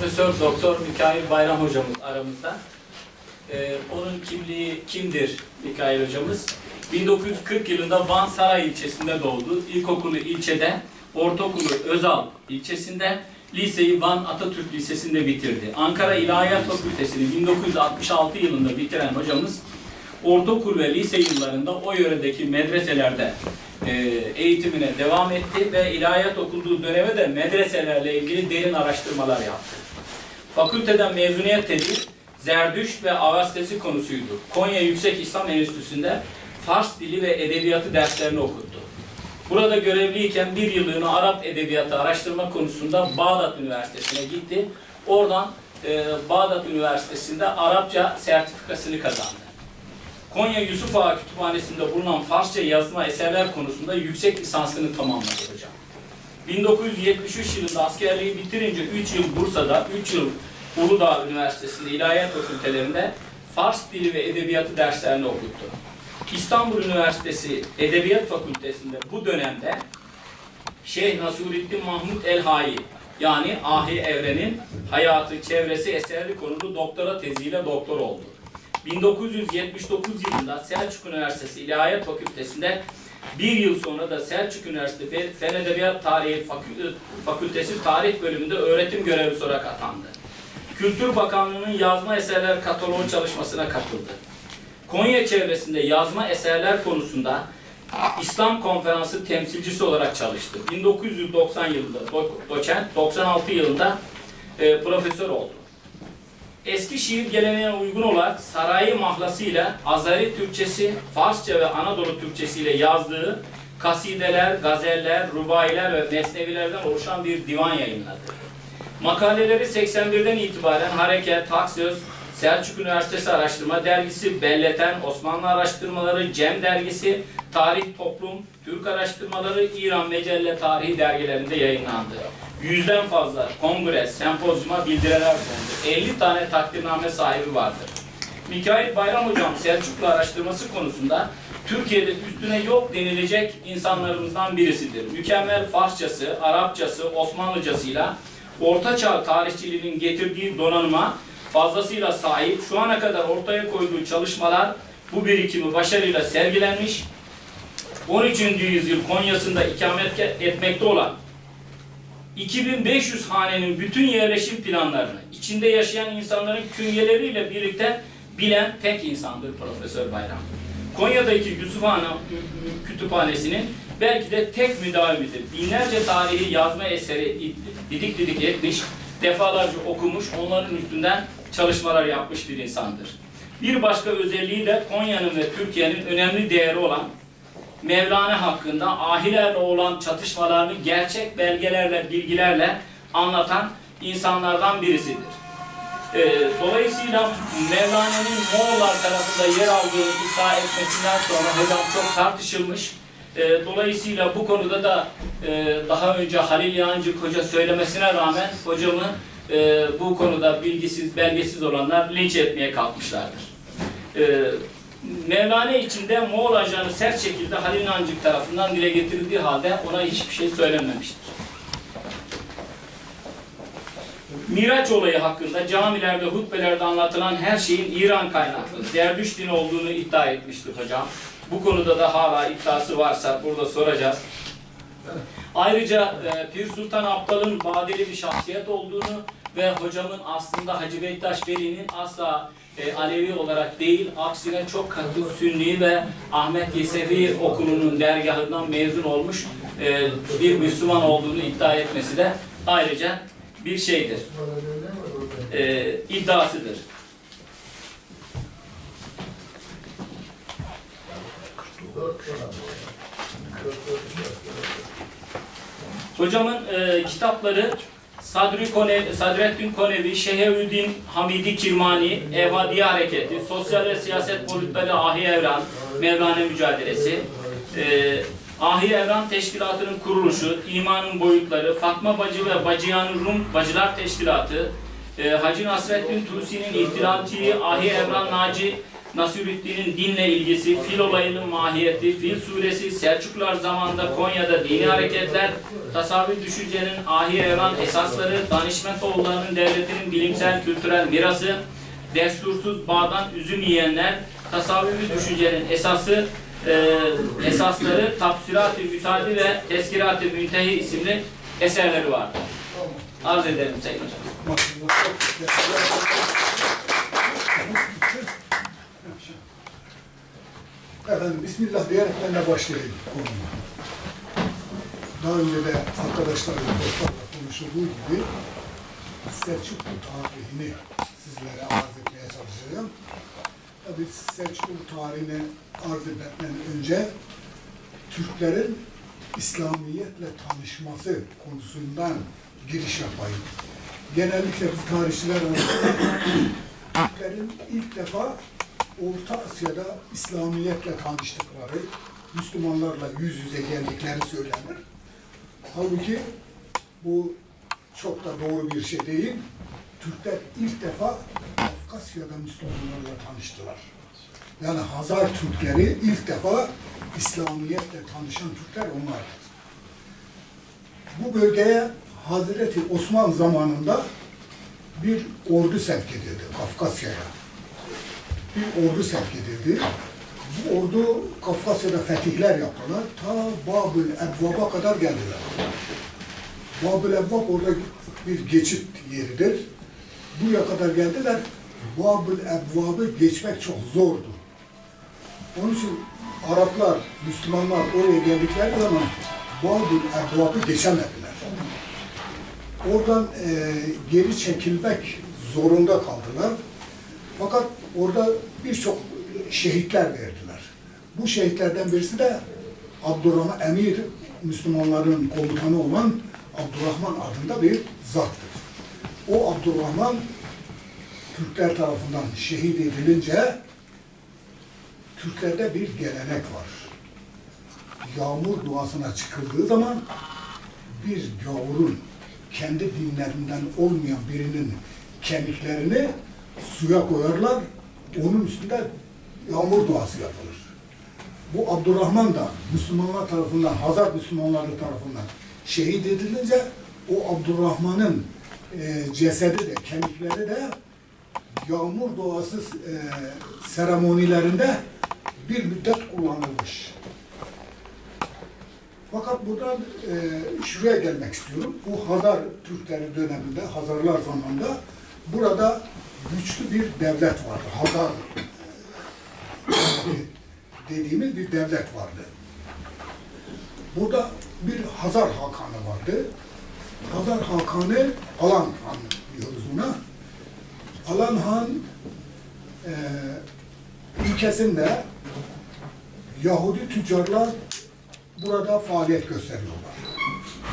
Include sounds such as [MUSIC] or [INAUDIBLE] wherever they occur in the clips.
Profesör Doktor Mikail Bayram hocamız aramızda. Ee, onun kimliği kimdir Mikail hocamız? 1940 yılında Van Saray ilçesinde doğdu. İlkokulu ilçede, ortaokulu Özal ilçesinde, liseyi Van Atatürk Lisesi'nde bitirdi. Ankara İlahiyat Fakültesini 1966 yılında bitiren hocamız ortaokul ve lise yıllarında o yöredeki medreselerde e, eğitimine devam etti ve ilahiyat okuduğu döneme de medreselerle ilgili derin araştırmalar yaptı. Fakülteden mezuniyet tezi Zerdüşt ve Avastesi konusuydu. Konya Yüksek İslam Enstitüsü'nde Fars dili ve edebiyatı derslerini okuttu. Burada görevliyken bir yıllığına Arap edebiyatı araştırma konusunda Bağdat Üniversitesi'ne gitti. Oradan e, Bağdat Üniversitesi'nde Arapça sertifikasını kazandı. Konya Yusuf Ağa Kütüphanesi'nde bulunan Farsça yazma eserler konusunda yüksek lisansını tamamladı hocam. 1973 yılında askerliği bitirince 3 yıl Bursa'da, 3 yıl Uludağ Üniversitesi'nde ilahiyat fakültelerinde Fars dili ve edebiyatı derslerini okuttu. İstanbul Üniversitesi Edebiyat Fakültesi'nde bu dönemde Şeyh Nasurettin Mahmut El-Hayi yani Ahi Evren'in hayatı, çevresi, eserli konulu doktora teziyle doktor oldu. 1979 yılında Selçuk Üniversitesi İlahiyat Fakültesi'nde bir yıl sonra da Selçuk Üniversitesi Fen Edebiyat Tarihi Fakültesi Tarih Bölümünde öğretim görevlisi olarak atandı. Kültür Bakanlığı'nın yazma eserler kataloğu çalışmasına katıldı. Konya çevresinde yazma eserler konusunda İslam Konferansı temsilcisi olarak çalıştı. 1990 yılında do doçent, 96 yılında e, profesör oldu. Eskişehir geleneğine uygun olarak Sarayi Mahlası ile Azari Türkçesi, Farsça ve Anadolu Türkçesi ile yazdığı kasideler, gazeller, rubailer ve mesnevilerden oluşan bir divan yayınladı. Makaleleri 81'den itibaren Hareket, Taksöz, Selçuk Üniversitesi Araştırma Dergisi, Belleten, Osmanlı Araştırmaları, Cem Dergisi, Tarih Toplum, Türk Araştırmaları, İran Mecelle Tarihi dergilerinde yayınlandı. Yüzden fazla kongre, sempozyuma bildiriler sundu. 50 tane takdirname sahibi vardır. Mikail Bayram Hocam Selçuklu araştırması konusunda Türkiye'de üstüne yok denilecek insanlarımızdan birisidir. Mükemmel Farsçası, Arapçası, Osmanlıcasıyla Orta Çağ tarihçiliğinin getirdiği donanıma fazlasıyla sahip. Şu ana kadar ortaya koyduğu çalışmalar bu birikimi başarıyla sergilenmiş. 13. yüzyıl Konya'sında ikamet etmekte olan 2500 hanenin bütün yerleşim planlarını, içinde yaşayan insanların künyeleriyle birlikte bilen tek insandır Profesör Bayram. Konya'daki Yusufhane Kütüphanesi'nin belki de tek müdavimidir. Binlerce tarihi yazma eseri didik didik etmiş, defalarca okumuş, onların üstünden çalışmalar yapmış bir insandır. Bir başka özelliği de Konya'nın ve Türkiye'nin önemli değeri olan Mevlana hakkında ahilerle olan çatışmalarını gerçek belgelerle, bilgilerle anlatan insanlardan birisidir. Ee, dolayısıyla Mevlana'nın Moğollar tarafında yer aldığını iddia etmesinden sonra hocam çok tartışılmış. Ee, dolayısıyla bu konuda da e, daha önce Halil Yağancık Hoca söylemesine rağmen hocamı e, bu konuda bilgisiz, belgesiz olanlar linç etmeye kalkmışlardır. E, Mevlana içinde Moğol ajanı sert şekilde Halil Nancık tarafından dile getirildiği halde ona hiçbir şey söylenmemiştir. Miraç olayı hakkında camilerde, hutbelerde anlatılan her şeyin İran kaynaklı, Zerdüş dini olduğunu iddia etmiştir hocam. Bu konuda da hala iddiası varsa burada soracağız. Ayrıca e, Pir Sultan Abdal'ın badeli bir şahsiyet olduğunu ve hocamın aslında Hacı Bektaş Veli'nin asla e, Alevi olarak değil, aksine çok katı Sünni ve Ahmet Yesevi okulunun dergahından mezun olmuş e, bir Müslüman olduğunu iddia etmesi de ayrıca bir şeydir. E, iddiasıdır. Hocamın e, kitapları Sadri Konev, Sadrettin Konevi, Şehevüddin Hamidi Kirmani, Evadiye Hareketi, Sosyal ve Siyaset Politikleri Ahi Evran, Mevlana Mücadelesi, e, Ahi Evran Teşkilatı'nın kuruluşu, imanın boyutları, Fatma Bacı ve Bacıyan Rum Bacılar Teşkilatı, e, Hacı Nasrettin Tusi'nin ihtilalçiliği, Ahi Evran Naci Nasibüddin'in dinle ilgisi, fil olayının mahiyeti, fil suresi, Selçuklular zamanında Konya'da dini hareketler, tasavvuf düşüncenin ahi evran esasları, Danışmentoğullarının devletinin bilimsel kültürel mirası, destursuz bağdan üzüm yiyenler, tasavvufi düşüncenin esası, e, esasları, Tafsirat-ı Mütadi ve Teskirat-ı Müntehi isimli eserleri vardır. Arz ederim Sayın Hocam. Efendim Bismillah diyerek ben de başlayayım konuma. Daha önce de arkadaşlarla, dostlarla konuşulduğu gibi Selçuklu tarihini sizlere arz etmeye çalışacağım. Tabii Selçuklu tarihini arz etmeden önce Türklerin İslamiyetle tanışması konusundan giriş yapayım. Genellikle bu tarihçiler arasında Türklerin ilk defa Orta Asya'da İslamiyetle tanıştıkları, Müslümanlarla yüz yüze geldikleri söylenir. Halbuki bu çok da doğru bir şey değil. Türkler ilk defa Kafkasya'da Müslümanlarla tanıştılar. Yani Hazar Türkleri ilk defa İslamiyetle tanışan Türkler onlardır. Bu bölgeye Hazreti Osman zamanında bir ordu sevk edildi Kafkasya'ya bir ordu sevk edildi. Bu ordu Kafkasya'da fetihler yaptılar. Ta Babül Ebvab'a kadar geldiler. Babül Ebvab orada bir geçit yeridir. Buraya kadar geldiler. Babül Ebvab'ı geçmek çok zordu. Onun için Araplar, Müslümanlar oraya geldikleri zaman Babül Ebvab'ı geçemediler. Oradan e, geri çekilmek zorunda kaldılar. Fakat orada birçok şehitler verdiler. Bu şehitlerden birisi de Abdurrahman Emir, Müslümanların komutanı olan Abdurrahman adında bir zattır. O Abdurrahman Türkler tarafından şehit edilince Türklerde bir gelenek var. Yağmur duasına çıkıldığı zaman bir gavurun kendi dinlerinden olmayan birinin kemiklerini suya koyarlar, onun üstünde yağmur duası yapılır. Bu Abdurrahman da Müslümanlar tarafından, Hazar Müslümanları tarafından şehit edilince o Abdurrahman'ın e, cesedi de, kemikleri de yağmur duası e, seremonilerinde bir müddet kullanılmış. Fakat buradan e, şuraya gelmek istiyorum. Bu Hazar Türkleri döneminde, Hazarlar zamanında burada güçlü bir devlet vardı. Hazar dediğimiz bir devlet vardı. Burada bir Hazar Hakanı vardı. Hazar Hakanı Alan Han diyoruz buna. Alan Han e, ülkesinde Yahudi tüccarlar burada faaliyet gösteriyorlar.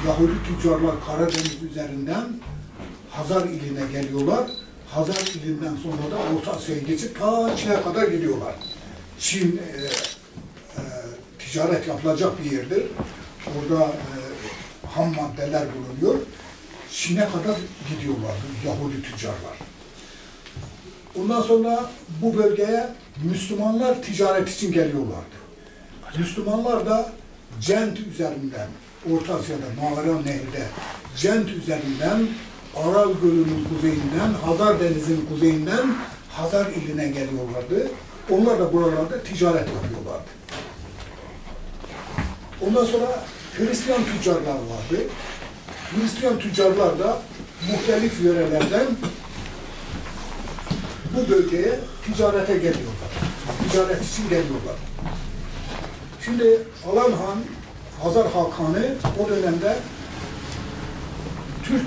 Yahudi tüccarlar Karadeniz üzerinden Hazar iline geliyorlar. Hazar ilinden sonra da Orta Asya'ya geçip ta Çin'e kadar gidiyorlar. Çin e, e, ticaret yapılacak bir yerdir. Orada e, ham maddeler bulunuyor. Çin'e kadar gidiyorlar Yahudi tüccarlar. Ondan sonra bu bölgeye Müslümanlar ticaret için geliyorlardı. Müslümanlar da Cent üzerinden, Orta Asya'da, Mağara Nehri'de Cent üzerinden Aral Gölü'nün kuzeyinden, Hazar Denizi'nin kuzeyinden Hazar iline geliyorlardı. Onlar da buralarda ticaret yapıyorlardı. Ondan sonra Hristiyan tüccarlar vardı. Hristiyan tüccarlar da muhtelif yörelerden bu bölgeye ticarete geliyorlar. Ticaret için geliyorlar. Şimdi Alan Han, Hazar Hakanı o dönemde Türk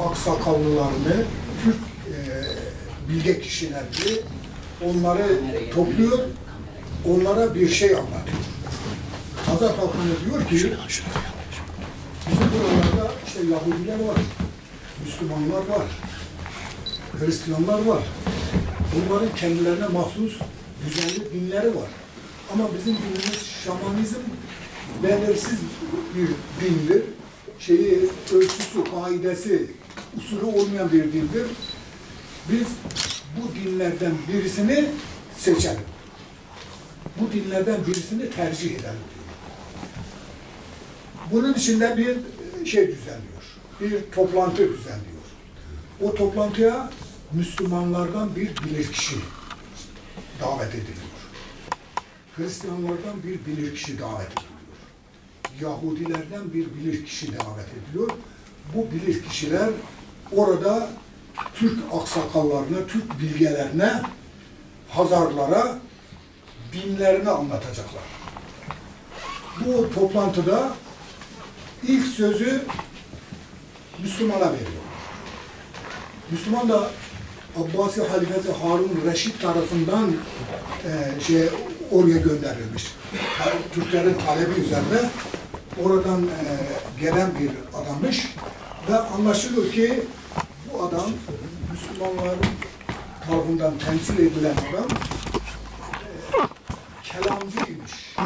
aksakallılarını, Türk e, bilge kişilerini onları topluyor, onlara bir şey anlatıyor. Hazar Hakanı diyor ki, bizim buralarda işte Yahudiler var, Müslümanlar var, Hristiyanlar var. Bunların kendilerine mahsus güzellik dinleri var. Ama bizim dinimiz şamanizm belirsiz bir dindir. Şeyi, ölçüsü, kaidesi, usulü olmayan bir dindir. Biz bu dinlerden birisini seçelim. bu dinlerden birisini tercih edelim diyor. Bunun içinde bir şey düzenliyor. Bir toplantı düzenliyor. O toplantıya Müslümanlardan bir bilirkişi davet ediliyor. Hristiyanlardan bir bilirkişi davet ediliyor. Yahudilerden bir bilirkişi davet ediliyor. Bu bilirkişiler orada Türk aksakallarına, Türk bilgelerine, Hazarlara dinlerini anlatacaklar. Bu toplantıda ilk sözü Müslümana veriyor. Müslüman da Abbasi halifesi Harun Reşit tarafından e, şey oraya gönderilmiş. Türklerin talebi üzerine oradan e, gelen bir adammış ve anlaşılıyor ki bu adam Müslümanların tarafından temsil edilen adam e, kelamcıymış.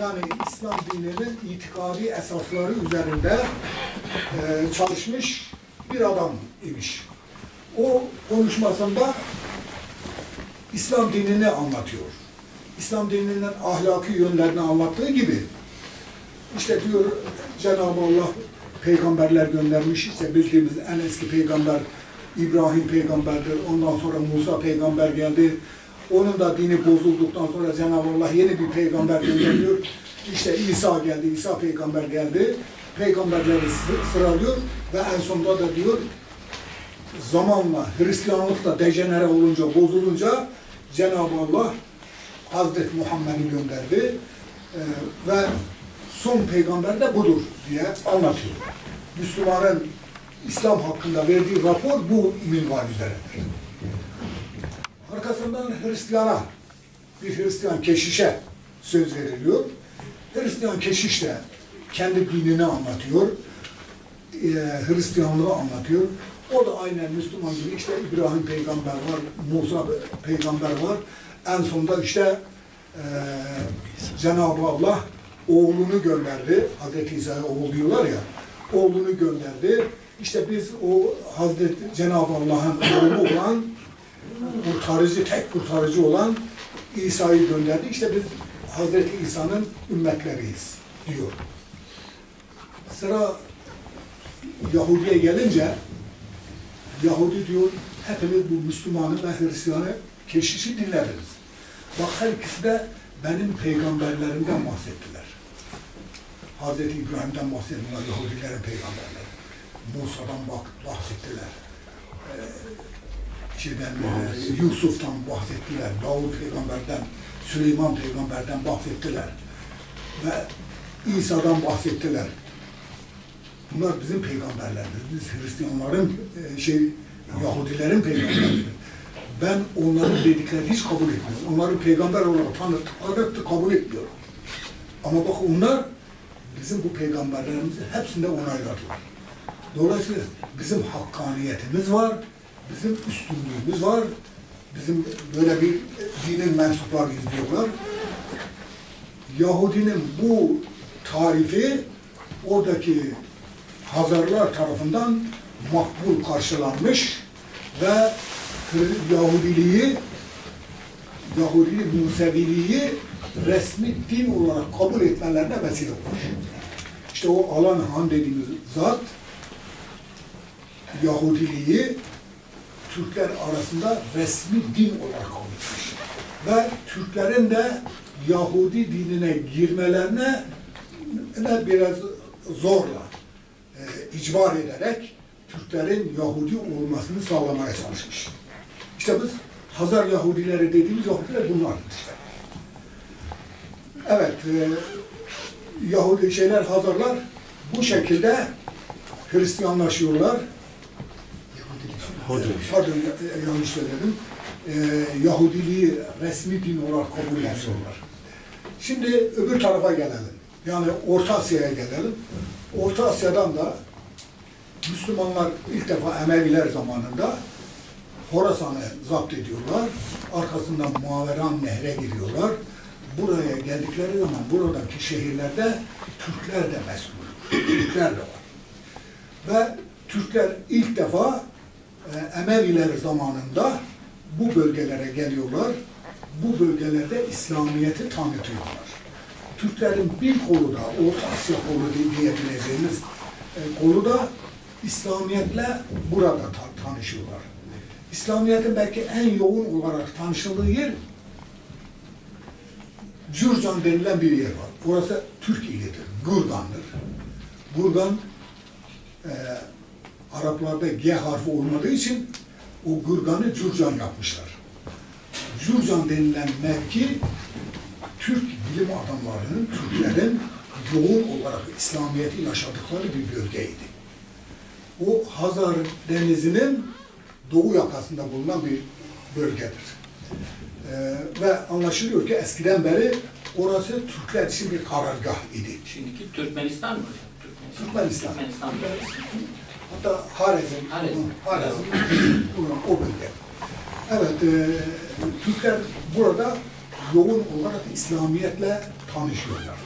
Yani İslam dininin itikadi esasları üzerinde e, çalışmış bir adam imiş. O konuşmasında İslam dinini anlatıyor. İslam dininin ahlaki yönlerini anlattığı gibi işte diyor Cenab-ı Allah peygamberler göndermiş. İşte bildiğimiz en eski peygamber İbrahim peygamberdir. Ondan sonra Musa peygamber geldi. Onun da dini bozulduktan sonra Cenab-ı Allah yeni bir peygamber gönderiyor. İşte İsa geldi, İsa peygamber geldi. Peygamberleri sı- sıralıyor ve en sonunda da diyor zamanla Hristiyanlık da dejenere olunca, bozulunca Cenab-ı Allah Hazreti Muhammed'i gönderdi Ee, ve son peygamber de budur diye anlatıyor. Müslümanın İslam hakkında verdiği rapor bu minval üzeredir. Arkasından Hristiyana, bir Hristiyan keşişe söz veriliyor. Hristiyan keşiş de kendi dinini anlatıyor. Ee, Hristiyanlığı anlatıyor. O da aynen Müslüman gibi işte İbrahim peygamber var, Musa peygamber var. En sonunda işte eee Cenab-ı Allah oğlunu gönderdi. Hazreti İsa'ya oğul diyorlar ya. Oğlunu gönderdi. İşte biz o Hazreti Cenab-ı Allah'ın oğlu olan kurtarıcı, tek kurtarıcı olan İsa'yı gönderdi. İşte biz Hazreti İsa'nın ümmetleriyiz diyor. Sıra Yahudi'ye gelince Yahudi diyor hepimiz bu Müslümanı ve Hristiyanı keşişi dinlediniz. Bak her ikisi de benim peygamberlerimden bahsettiler. Hazreti İbrahim'den bahsettiler, Yahudilerin peygamberleri. Musa'dan bahsettiler. Ee, şeyden, e, Yusuf'tan bahsettiler, Davud peygamberden, Süleyman peygamberden bahsettiler. Ve İsa'dan bahsettiler. Bunlar bizim peygamberlerimiz. Biz Hristiyanların, e, şey, Yahudilerin peygamberleridir. Ben onların dediklerini hiç kabul etmiyorum. Onları peygamber olarak tanıtıp kabul etmiyorum. Ama bak onlar bizim bu peygamberlerimizi hepsinde onayladılar. Dolayısıyla bizim hakkaniyetimiz var, bizim üstünlüğümüz var, bizim böyle bir dinin mensuplarıyız diyorlar. Yahudinin bu tarifi oradaki Hazarlar tarafından makbul karşılanmış ve Yahudiliği, Yahudiliği, Museviliği resmi din olarak kabul etmelerine vesile olmuş. İşte o Alan Han dediğimiz zat Yahudiliği Türkler arasında resmi din olarak kabul etmiş. Ve Türklerin de Yahudi dinine girmelerine de biraz zorla, e, icbar ederek Türklerin Yahudi olmasını sağlamaya çalışmış. İşte biz Hazar Yahudileri dediğimiz Yahudiler bunlar. Evet, e, Yahudi şeyler Hazarlar bu şekilde Hristiyanlaşıyorlar. Pardon ya- yanlış söyledim. E, Yahudiliği resmi din olarak kabul ediyorlar. Şimdi öbür tarafa gelelim. Yani Orta Asya'ya gelelim. Orta Asya'dan da Müslümanlar ilk defa Emeviler zamanında Horasan'ı zapt ediyorlar. Arkasından Muaveran Nehre giriyorlar. Buraya geldikleri zaman buradaki şehirlerde Türkler de mesul. Türkler de var. Ve Türkler ilk defa e, Emeviler zamanında bu bölgelere geliyorlar bu bölgelerde İslamiyet'i tanıtıyorlar. Türklerin bir kolu da, Orta Asya kolu diye- diyebileceğimiz e, kolu da İslamiyetle burada ta- tanışıyorlar. İslamiyet'in belki en yoğun olarak tanışıldığı yer Cürcan denilen bir yer var. Orası Türk ilidir, Gurgan'dır. Gurgan e, Araplarda G harfi olmadığı için o Gurgan'ı Cürcan yapmışlar. Cürcan denilen mevki Türk bilim adamlarının, Türklerin yoğun olarak İslamiyet'i yaşadıkları bir bölgeydi. O Hazar Denizi'nin doğu yakasında bulunan bir bölgedir. Ee, ve anlaşılıyor ki eskiden beri orası Türkler için bir karargah idi. Şimdiki Türkmenistan mı? Türkmenistan. Türkmenistan. Hatta Harezm, Harezm. Harezm, o bölge. Evet, e, Türkler burada yoğun olarak İslamiyetle tanışıyorlar.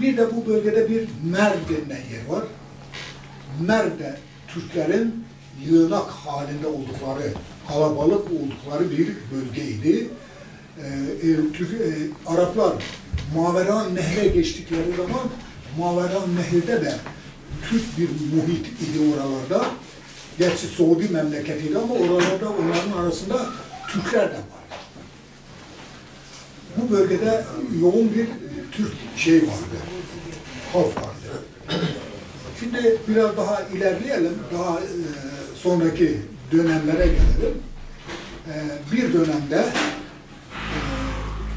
Bir de bu bölgede bir Merv denilen yer var. Merv'de Türklerin yığınak halinde oldukları, kalabalık oldukları bir bölgeydi. Ee, e, Türk, e, Araplar Maveran Nehre geçtikleri zaman Maveran Nehir'de de Türk bir muhit idi oralarda. Gerçi Suudi memleketiydi ama oralarda onların arasında Türkler de var. Bu bölgede yoğun bir e, Türk şey vardı, halk vardı. Şimdi biraz daha ilerleyelim, daha e, sonraki dönemlere gelelim. E, bir dönemde e,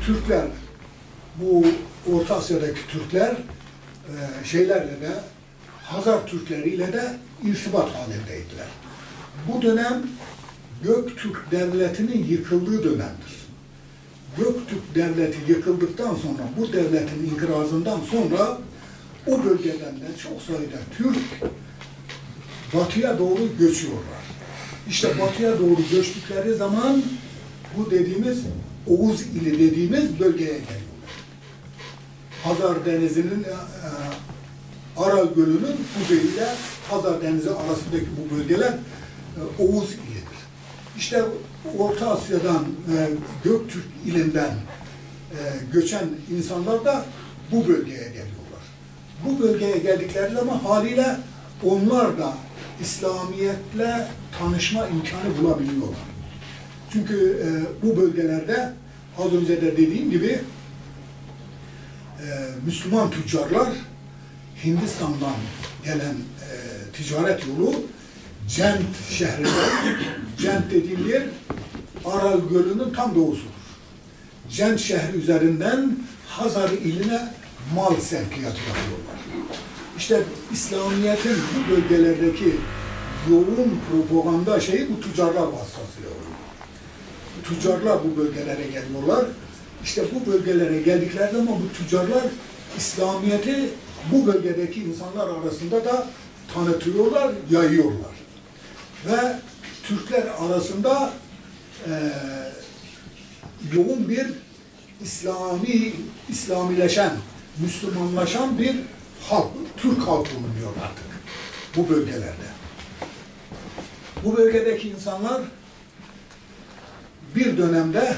Türkler, bu Orta Asya'daki Türkler e, şeylerle de Hazar Türkleriyle de irtibat halindeydiler. Bu dönem Göktürk Devleti'nin yıkıldığı dönemdir. Göktürk Devleti yıkıldıktan sonra, bu devletin inkırazından sonra o bölgeden de çok sayıda Türk batıya doğru göçüyorlar. İşte batıya doğru göçtükleri zaman bu dediğimiz Oğuz ili dediğimiz bölgeye geliyorlar. Hazar Denizi'nin e, Aral Gölü'nün kuzeyiyle Hazar Denizi arasındaki bu bölgeler e, Oğuz ilidir. İşte Orta Asya'dan, e, Göktürk ilinden e, göçen insanlar da bu bölgeye geliyorlar. Bu bölgeye geldikleri zaman haliyle onlar da İslamiyetle tanışma imkanı bulabiliyorlar. Çünkü e, bu bölgelerde az önce de dediğim gibi e, Müslüman tüccarlar Hindistan'dan gelen e, ticaret yolu Cent şehrinde, [COUGHS] Cent dediğim yer Aral Gölü'nün tam doğusudur. Cent şehri üzerinden Hazar iline mal sevkiyatı yapıyorlar. İşte İslamiyet'in bu bölgelerdeki yoğun propaganda şeyi bu tüccarlar vasıtasıyla oluyor. Tüccarlar bu bölgelere geliyorlar. İşte bu bölgelere geldikleri zaman bu tüccarlar İslamiyet'i bu bölgedeki insanlar arasında da tanıtıyorlar, yayıyorlar. Ve Türkler arasında eee yoğun bir İslami, İslamileşen, Müslümanlaşan bir halk, Türk halkı bulunuyor artık bu bölgelerde. Bu bölgedeki insanlar bir dönemde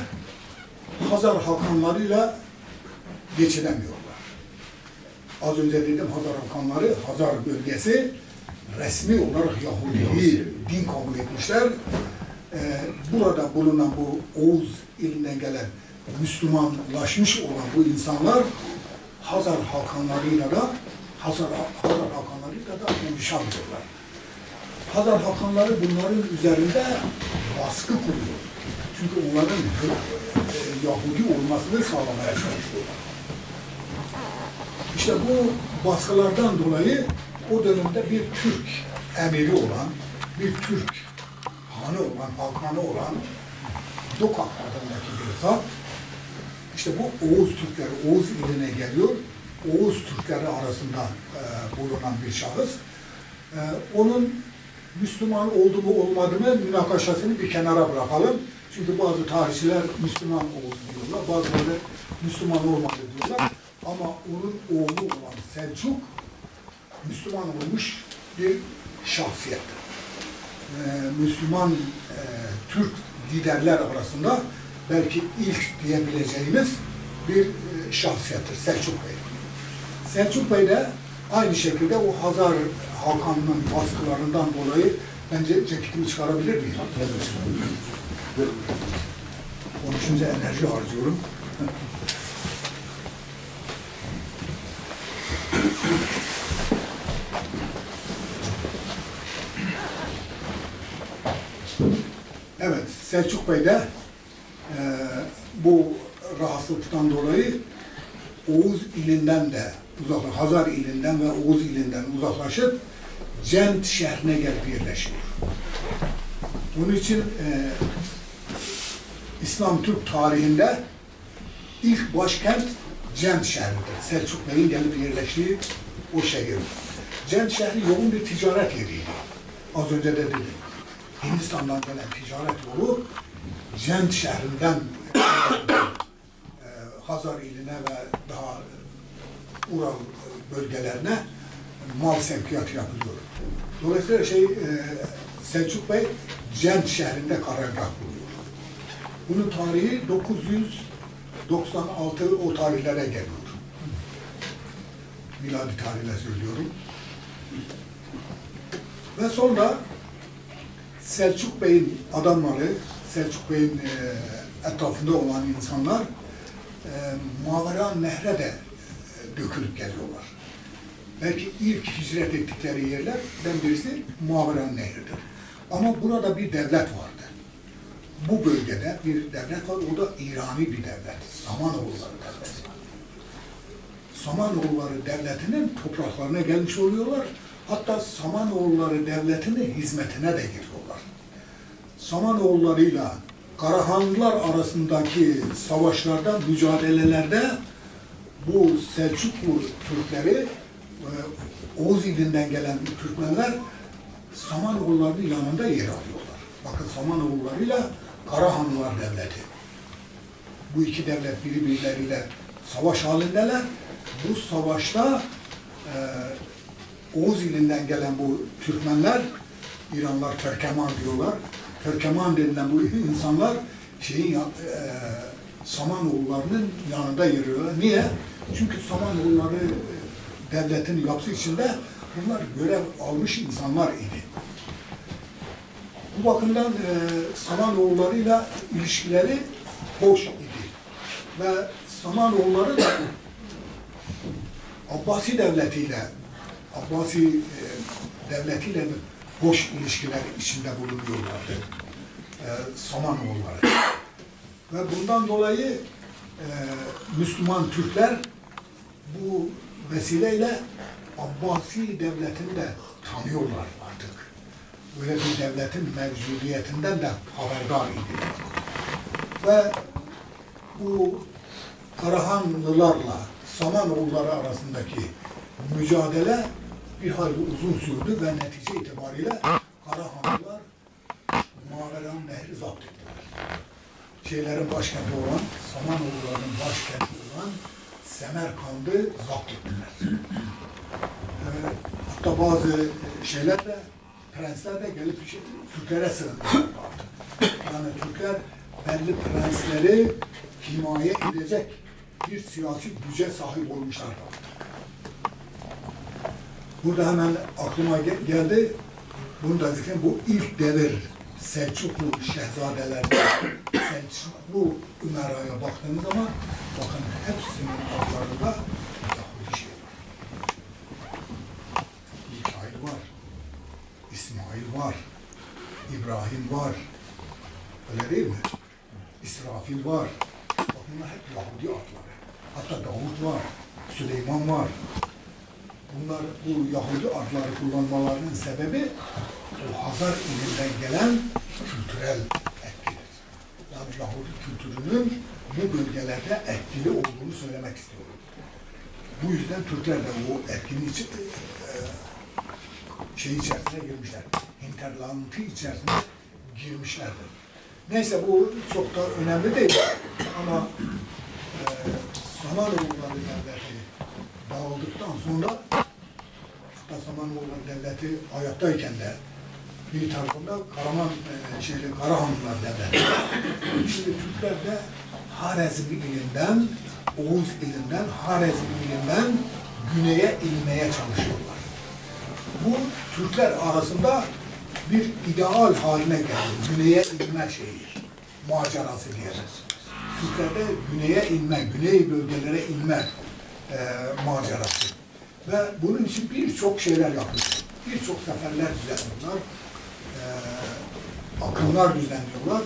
Hazar Hakanlarıyla geçinemiyorlar. Az önce dedim Hazar Hakanları, Hazar bölgesi resmi olarak Yahudi din kabul etmişler. Ee, burada bulunan bu Oğuz ilinden gelen Müslümanlaşmış olan bu insanlar Hazar Hakanlarıyla da Hazar, Hazar Hakanlarıyla da uyuşamıyorlar. Hazar Hakanları bunların üzerinde baskı kuruyor. Çünkü onların e, Yahudi olmasını sağlamaya çalışıyorlar. İşte bu baskılardan dolayı o dönemde bir Türk emiri olan, bir Türk hanı olan, halkanı olan Dokak adındaki bir zat, işte bu Oğuz Türkleri, Oğuz iline geliyor. Oğuz Türkleri arasında e, bulunan bir şahıs. E, onun Müslüman oldu mu olmadı mı münakaşasını bir kenara bırakalım. Çünkü bazı tarihçiler Müslüman oldu diyorlar, bazıları Müslüman olmadı diyorlar. Ama onun oğlu olan Selçuk, Müslüman olmuş bir şahsiyettir. Ee, Müslüman e, Türk liderler arasında belki ilk diyebileceğimiz bir e, şahsiyettir Selçuk Bey. Selçuk Bey de aynı şekilde o Hazar Hakan'ın baskılarından dolayı bence ceketimi çıkarabilir miyim? Konuşunca enerji harcıyorum. Evet, Selçuk Bey de e, bu rahatsızlıktan dolayı Oğuz ilinden de uzaklaşıp, Hazar ilinden ve Oğuz ilinden uzaklaşıp Cent şehrine gelip yerleşiyor. Onun için e, İslam Türk tarihinde ilk başkent Cent şehridir. Selçuk Bey'in gelip yerleştiği o şehir. Cent şehri yoğun bir ticaret yeriydi. Az önce de dedim. Hindistan'dan gelen ticaret yolu Cent şehrinden e, Hazar iline ve daha Ural bölgelerine mal sevkiyatı yapılıyor. Dolayısıyla şey e, Selçuk Bey Cent şehrinde karargah kuruyor. Bunun tarihi 996 o tarihlere geliyor. Miladi tarihle söylüyorum. Ve sonra Selçuk Bey'in adamları, Selçuk Bey'in e, etrafında olan insanlar e, Mavera Nehre e, dökülüp geliyorlar. Belki ilk hicret ettikleri yerlerden birisi Mavera Nehri'dir. Ama burada bir devlet vardı. Bu bölgede bir devlet var, o da İrani bir devlet. Samanoğulları devleti. Samanoğulları devletinin topraklarına gelmiş oluyorlar. Hatta Samanoğulları devletinin hizmetine de giriyorlar. Samanoğullarıyla Karahanlılar arasındaki savaşlarda, mücadelelerde bu Selçuklu Türkleri, e, Oğuz ilinden gelen Türkmenler Samanoğullarının yanında yer alıyorlar. Bakın Samanoğullarıyla Karahanlılar devleti. Bu iki devlet birbirleriyle savaş halindeler. Bu savaşta e, Oğuz ilinden gelen bu Türkmenler, İranlar Terkeman diyorlar. Terkeman denilen bu insanlar şeyin e, Samanoğullarının yanında yürüyorlar. Niye? Çünkü Samanoğulları e, devletin yapısı içinde bunlar görev almış insanlar idi. Bu bakımdan e, Samanoğullarıyla ilişkileri hoş idi. Ve Samanoğulları da Abbasi devletiyle Abbasi e, devletiyle de hoş ilişkiler içinde bulunuyorlardı. E, Samanoğulları. Ve bundan dolayı e, Müslüman Türkler bu vesileyle Abbasi devletini de tanıyorlar artık. Böyle bir devletin mevcudiyetinden de haberdar idiler. Ve bu Karahanlılarla Samanoğulları arasındaki mücadele bir hayli uzun sürdü ve netice itibariyle Karahanlılar Mağaran Nehri zapt ettiler. Şeylerin başkenti olan, Samanoğullarının başkenti olan Semerkand'ı zapt ettiler. Ee, hatta bazı şeyler de, prensler de gelip şey- Türklere sığındılar. Yani Türkler belli prensleri himaye edecek bir siyasi güce sahip olmuşlar. Burada hemen aklıma ge- geldi, bunu da zikrem, bu ilk devir Selçuklu şehzadelerinde Selçuklu Ümera'ya baktığınız zaman bakın hepsinin adlarında Yahudi şey var. Mikail var, İsmail var, İbrahim var, öyle değil mi? İsrafil var. Bak bunlar hep Yahudi adları. Hatta Davut var, Süleyman var. Bunlar bu Yahudi adları kullanmalarının sebebi o Hazar ilinden gelen kültürel etkidir. Yani Yahudi kültürünün bu bölgelerde etkili olduğunu söylemek istiyorum. Bu yüzden Türkler de bu etkinin içi, e, şey içerisine girmişler. Hinterland'ı içerisine girmişlerdir. Neyse bu çok da önemli değil ama e, Samanoğulları devleti dağıldıktan sonra hatta Samanoğulları devleti hayattayken de bir tarafında Karaman e, şeyli Karahanlılar devleti Şimdi Türkler de Harezm ilinden, Oğuz ilinden, Harezm ilinden güneye inmeye çalışıyorlar. Bu Türkler arasında bir ideal haline geldi. Güneye inme şeyi, macerası diyeceğiz. Türklerde güneye inme, güney bölgelere inme e, macerası. Ve bunun için birçok şeyler yapıyorlar. Birçok seferler düzenliyorlar. E, akımlar düzenliyorlar.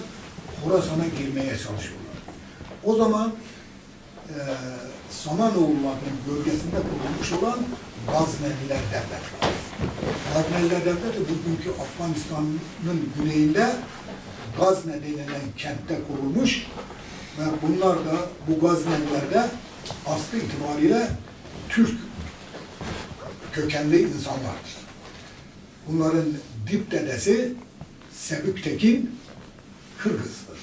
Horasan'a girmeye çalışıyorlar. O zaman e, Samanoğulları'nın bölgesinde kurulmuş olan Gazneliler Devleti var. Gazneliler Devleti bugünkü Afganistan'ın güneyinde Gazne denilen kentte kurulmuş ve bunlar da bu Gazneliler de aslı itibariyle Türk kökenli insanlardır. Bunların dip dedesi Sebük Tekin Kırgız'dır.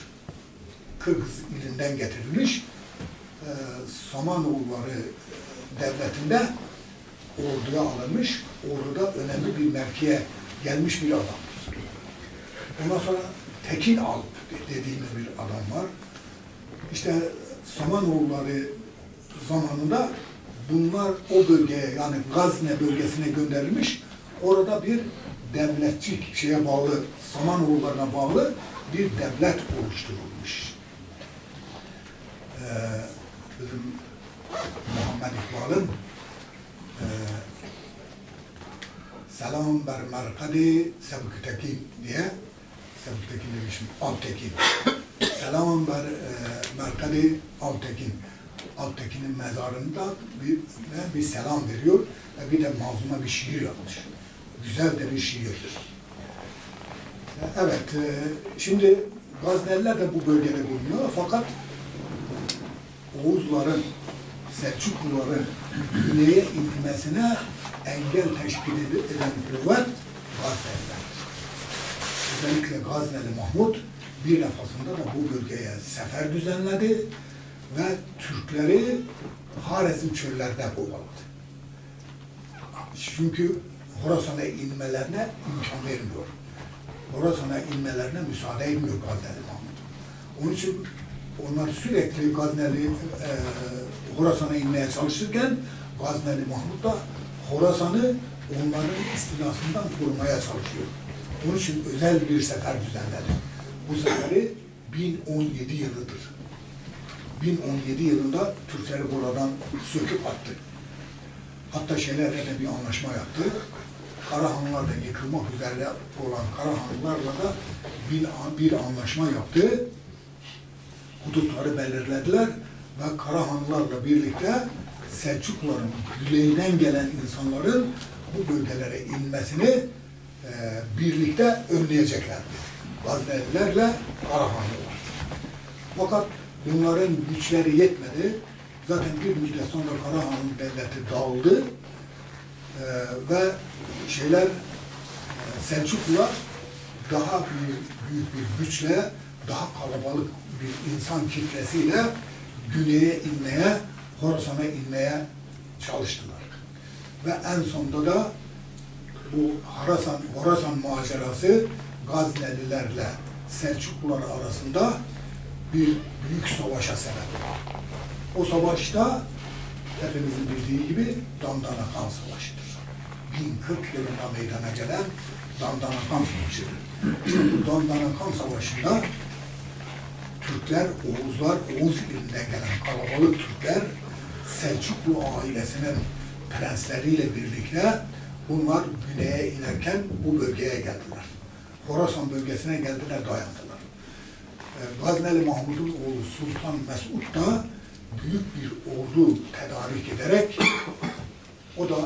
Kırgız ilinden getirilmiş e, Samanoğulları devletinde orduya alınmış, orduda önemli bir mevkiye gelmiş bir adamdır. Ondan sonra Tekin Alp dediğimiz bir adam var. İşte Samanoğulları zamanında bunlar o bölgeye yani Gazne bölgesine gönderilmiş. Orada bir devletçik şeye bağlı, Samanoğullarına bağlı bir devlet oluşturulmuş. Ee, bizim Muhammed İkbal'ın e, Selam ber merkadi sebkütekin diye sebkütekin demişim, Altekin. Selam ber e, merkadi Altekin. Altekin'in mezarında bir, bir selam veriyor ve bir de mazluma bir şiir yapmış. Güzel de bir şiirdir. Evet, e, şimdi Gazneliler de bu bölgede bulunuyor fakat Oğuzların, Selçukluların güneye inmesine engel teşkil eden kuvvet Gazneliler. Özellikle Gazneli Mahmut bir defasında da bu bölgeye sefer düzenledi ve Türkleri Harezm çöllerinde kovaladı. Çünkü Horasan'a inmelerine imkan vermiyor. Horasan'a inmelerine müsaade etmiyor Gazneli Mahmut. Onun için onlar sürekli Gazneli e, Horasan'a inmeye çalışırken Gazneli Mahmut da Horasan'ı onların istilasından korumaya çalışıyor. Onun için özel bir sefer düzenledi. Bu seferi 1017 yılıdır. 1017 yılında Türkleri buradan söküp attı. Hatta şeylerle de bir anlaşma yaptı. Karahanlılar da yıkılmak üzere olan Karahanlılarla da bir, bir anlaşma yaptı. Hudutları belirlediler ve Karahanlılarla birlikte Selçukluların güneyden gelen insanların bu bölgelere inmesini e, birlikte önleyeceklerdi. Gaznelilerle Karahanlılar. Fakat bunların güçleri yetmedi. Zaten bir müddet sonra Karahanlı devleti dağıldı. Ee, ve şeyler e, Selçuklular daha büyük, büyük bir güçle, daha kalabalık bir insan kitlesiyle güneye inmeye, Horasan'a inmeye çalıştılar. Ve en sonunda da bu Horasan, Horasan macerası Gaznelilerle Selçuklular arasında bir büyük savaşa sebep oldu. O savaşta hepimizin bildiği gibi Dandana Kan Savaşı'dır. 1040 yılında meydana gelen Dandana Kan Savaşı'dır. Bu Dandana Kan Savaşı'nda Türkler, Oğuzlar, Oğuz ilinden gelen kalabalık Türkler Selçuklu ailesinin prensleriyle birlikte bunlar güneye inerken bu bölgeye geldiler. Horasan bölgesine geldiler, dayandılar. Ee, Gazneli Mahmud'un oğlu Sultan Mesud da büyük bir ordu tedarik ederek o da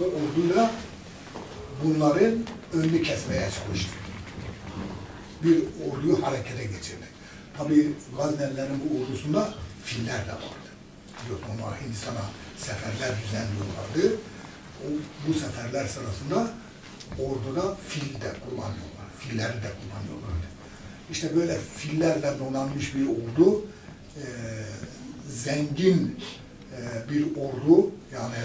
o orduyla bunların önünü kesmeye çalıştı. Bir orduyu harekete geçirdi. Tabi Gaznelilerin bu ordusunda filler de vardı. Biliyorsun onlar Hindistan'a seferler düzenliyorlardı. O, bu seferler sırasında orduda fil de kullanıyorlar. Filleri de kullanıyorlardı. İşte böyle fillerle donanmış bir ordu, e, zengin e, bir ordu, yani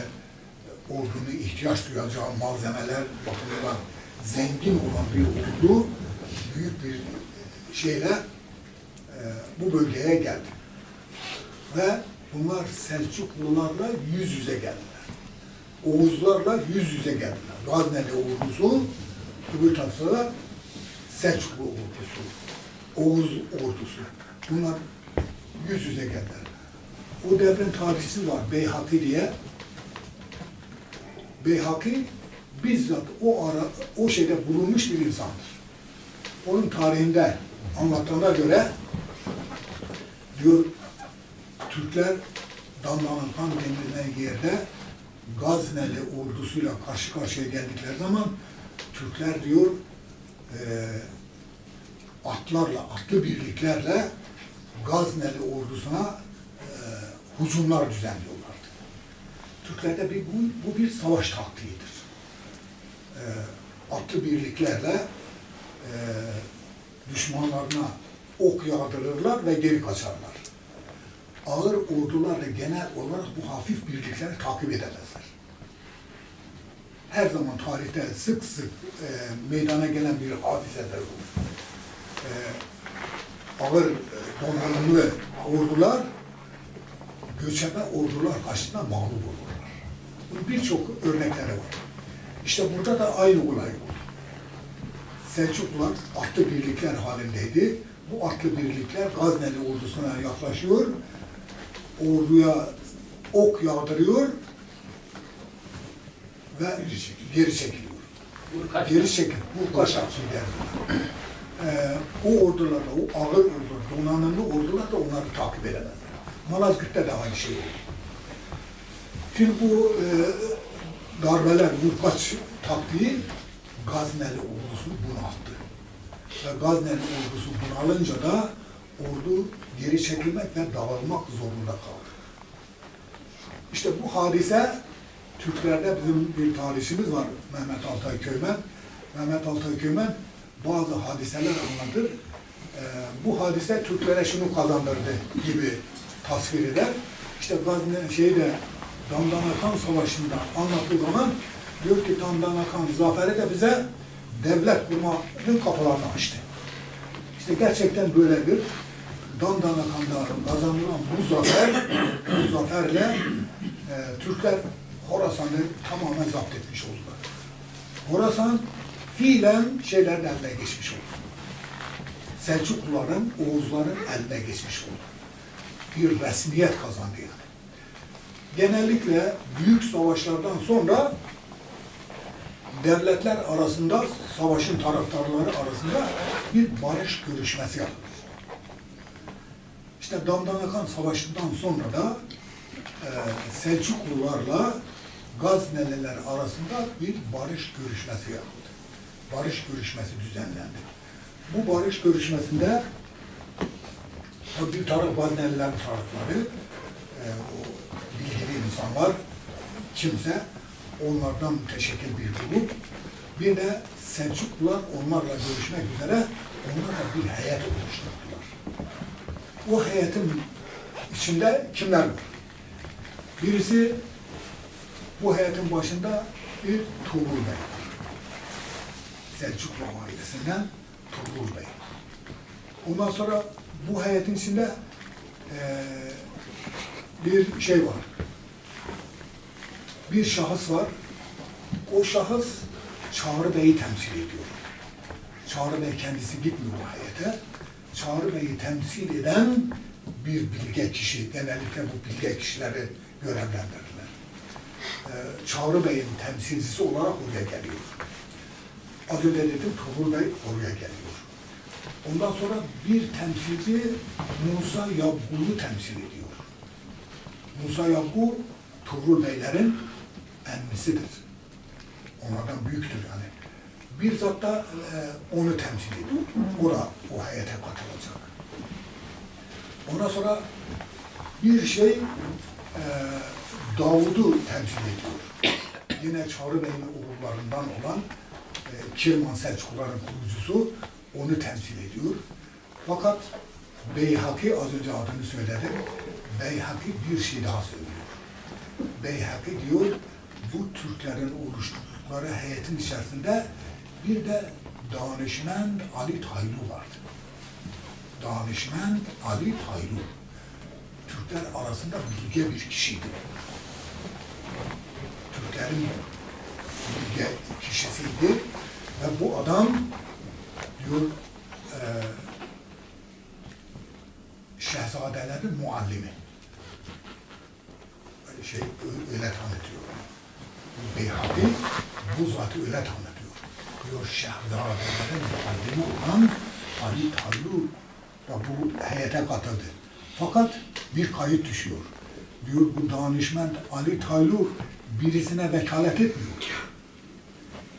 ordunun ihtiyaç duyacağı malzemeler bakımından zengin olan bir ordu, büyük bir şeyle e, bu bölgeye geldi. Ve bunlar Selçuklularla yüz yüze geldiler. Oğuzlarla yüz yüze geldiler. Gazneli ordusu, öbür tarafta da Selçuklu ordusu, Oğuz ordusu. Bunlar yüz yüze geldiler. O devrin tarihçisi var Beyhaki diye. Beyhaki bizzat o ara o şeyde bulunmuş bir insandır. Onun tarihinde anlattığına göre diyor Türkler Damla'nın kan denilen yerde Gazneli ordusuyla karşı karşıya geldikleri zaman Türkler diyor eee atlarla, atlı birliklerle Gazneli ordusuna hücumlar düzenliyorlardı. Türklerde bir, bu, bu bir savaş taktiğidir. Eee atlı birliklerle eee düşmanlarına ok yağdırırlar ve geri kaçarlar. Ağır ordularla genel olarak bu hafif birlikleri takip edemezler. Her zaman tarihte sık sık e, meydana gelen bir hadisedir bu. E, ağır e, donanımlı ordular göçebe ordular karşısında mağlup olurlar. Bunun birçok örnekleri var. İşte burada da aynı olay oldu. Selçuklular atlı birlikler halindeydi. Bu atlı birlikler Gazneli ordusuna yaklaşıyor. Orduya ok yağdırıyor ve geri çekiliyor. Geri çekil. Bu kaç aklı derdi. Ee, o ordular da, o ağır ordular, donanımlı ordular da onları takip edemezler. Malazgirt'te de aynı şey oldu. Şimdi bu e, darbeler, vurkaç taktiği Gazneli ordusunu bunalttı. Ve Gazneli ordusu bunalınca da ordu geri çekilmek ve dağılmak zorunda kaldı. İşte bu hadise Türklerde bizim bir tarihçimiz var Mehmet Altay Köymen. Mehmet Altay Köymen bazı hadiseler anlatır. Ee, bu hadise Türklere şunu kazandırdı gibi tasvir eder. İşte Gazne şeyde Damdan Akan Savaşı'nda anlattığı zaman diyor ki Damdan Akan zaferi de bize devlet kurmanın kapılarını açtı. İşte gerçekten böyledir. Damdan Akan'da kazanılan bu zafer, bu zaferle e, Türkler Horasan'ı tamamen zapt etmiş oldular. Horasan fiilen şeylerin eline geçmiş oldu. Selçukluların, Oğuzların eline geçmiş oldu. Bir resmiyet kazandı yani. Genellikle büyük savaşlardan sonra devletler arasında, savaşın taraftarları arasında bir barış görüşmesi yapılır. İşte Damdan Akan Savaşı'ndan sonra da e, Selçuklularla Gazneliler arasında bir barış görüşmesi yapıldı. Barış görüşmesi düzenlendi. Bu barış görüşmesinde tabii bir taraf Gazneliler tarafları, e, o bilgili insanlar, kimse, onlardan müteşekkil bir grup, bir de Selçuklular onlarla görüşmek üzere onlar da bir heyet oluşturdular. O heyetin içinde kimler var? Birisi bu heyetin başında bir Tuğrul Bey var. Selçuklu ailesinden Tuğrul Bey. Ondan sonra bu heyetin içinde eee, bir şey var. Bir şahıs var. O şahıs Çağrı Bey'i temsil ediyor. Çağrı Bey kendisi gitmiyor o heyete. Çağrı Bey'i temsil eden bir bilge kişi, genellikle bu bilge kişileri görevlendirirler. Ee, Çağrı Bey'in temsilcisi olarak oraya geliyor. Az önce dedim Tuğrul Bey oraya geliyor. Ondan sonra bir temsilci Musa Yabgul'u temsil ediyor. Musa Yabgul, Tuğrul Beylerin emmisidir. Onlardan büyüktür yani. Bir zat da e, onu temsil ediyor. O da o heyete katılacak. Ondan sonra bir şey e, Davud'u temsil ediyor. Yine Çağrı Bey'in oğullarından olan e, Kirman Selçukluların kurucusu onu temsil ediyor. Fakat Beyhaki az önce adını söyledim. Beyhaki bir şey daha söylüyor. Beyhaki diyor bu Türklerin oluşturdukları heyetin içerisinde bir de danışmen Ali Taylı vardı. danışman Ali Taylur. Türkler arasında bilge bir kişiydi. Türklerin bilge kişisiydi ve bu adam diyor e, şehzadelerin muallimi. Öyle şey öyle tanıtıyor. Bu Beyhadi bu zatı öyle tanıtıyor. Diyor şehzadelerin muallimi olan Ali Tayyur da bu heyete katıldı. Fakat bir kayıt düşüyor. Diyor bu danışman Ali Taylur birisine vekalet etmiyor.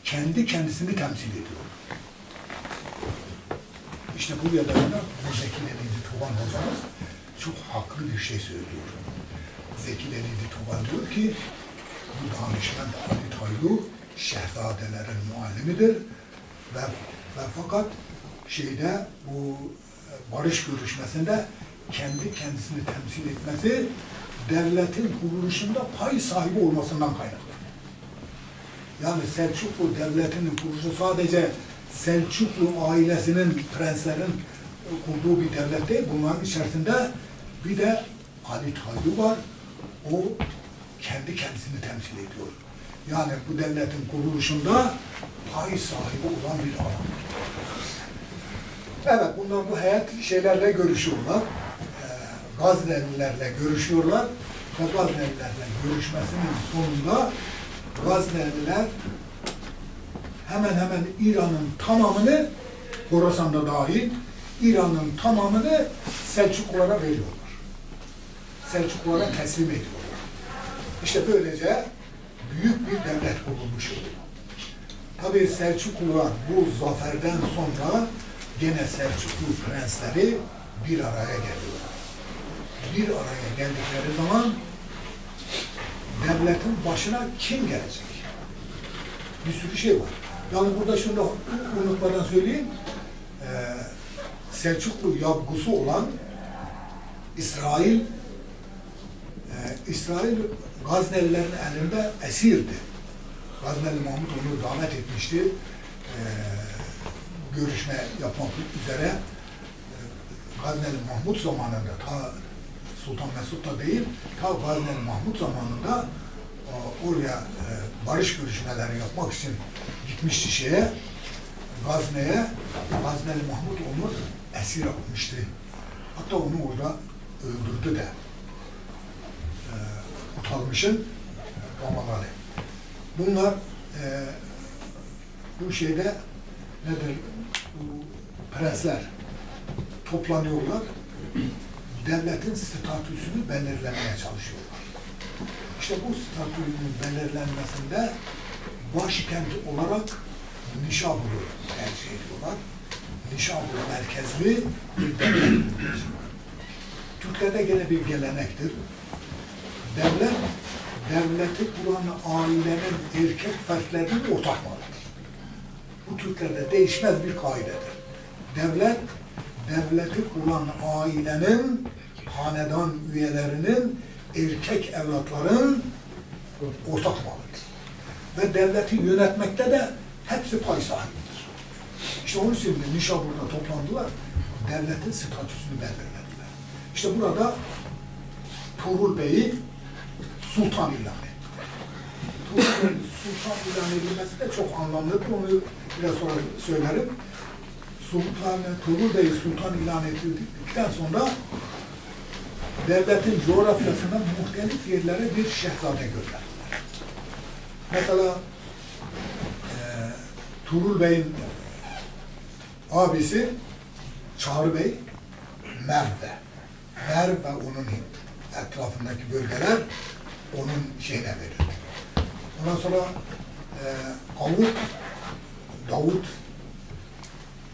Kendi kendisini temsil ediyor. İşte bu yadağında bu Zeki Denizli Tuban hocamız çok haklı bir şey söylüyor. Zeki Denizli Tuban diyor ki bu danışman Ali Tayyur şehzadelerin muallimidir ve, ve fakat şeyde bu e, barış görüşmesinde kendi kendisini temsil etmesi devletin kuruluşunda pay sahibi olmasından kaynaklı. Yani Selçuklu devletinin kuruluşu sadece Selçuklu ailesinin, prenslerin kurduğu bir devlet değil. Bunların içerisinde bir de Ali Tayyip var. O kendi kendisini temsil ediyor. Yani bu devletin kuruluşunda pay sahibi olan bir adam. Evet, bunlar bu heyet şeylerle görüşüyorlar. Ee, Gaznelilerle görüşüyorlar. Ve Gaznelilerle görüşmesinin sonunda Gazneliler hemen hemen İran'ın tamamını, Horasan'da dahil, İran'ın tamamını Selçuklulara veriyorlar. Selçuklulara teslim ediyorlar. İşte böylece büyük bir devlet kurulmuş oluyor. Tabii Selçuklular bu zaferden sonra gene Selçuklu prensleri bir araya geliyorlar. Bir araya geldikleri zaman devletin başına kim gelecek? Bir sürü şey var. Yani burada şunu da unutmadan söyleyeyim. Ee, Selçuklu yapgusu olan İsrail e, İsrail Gaznelilerin elinde esirdi. Gazneli Mahmut onu davet etmişti. Ee, görüşme yapmak üzere e, Gazneli Mahmut zamanında ta Sultan Mesut'ta değil, ta Gazneli Mahmut zamanında e, oraya e, barış görüşmeleri yapmak için gitmişti şeye, Gazne'ye. Gazneli Mahmut onu esir almıştı. Hatta onu orada öldürdü de. E, Utalmış'ın babaları. Bunlar e, bu şeyde nedir? Bu prensler toplanıyorlar. Devletin statüsünü belirlemeye çalışıyorlar. İşte bu statünün belirlenmesinde başkent olarak Nişabur'u tercih ediyorlar. Nişabur merkezli bir devlet. Türklerde gene bir gelenektir. Devlet, devleti kuran ailenin erkek fertlerinin ortak malıdır. Bu Türklerde değişmez bir kaidedir. Devlet, devleti kuran ailenin, hanedan üyelerinin, erkek evlatların ortak malıdır. Ve devleti yönetmekte de hepsi pay sahibidir. İşte onun için de Nişabur'da toplandılar, devletin statüsünü belirlediler. İşte burada Tuğrul Bey'i sultan ilan etti. Tuğrul Bey'in sultan ilan edilmesi de çok anlamlıdır. Onu biraz sonra söylerim. Sultan, Tuğrul Bey'i sultan ilan edildikten sonra devletin coğrafyasına muhtelif yerlere bir şehzade gönderdiler. Mesela e, Tuğrul Bey'in abisi Çağrı Bey Merv'de. Merv ve onun etrafındaki bölgeler onun şeyine verildi. Ondan sonra e, Davut, Davut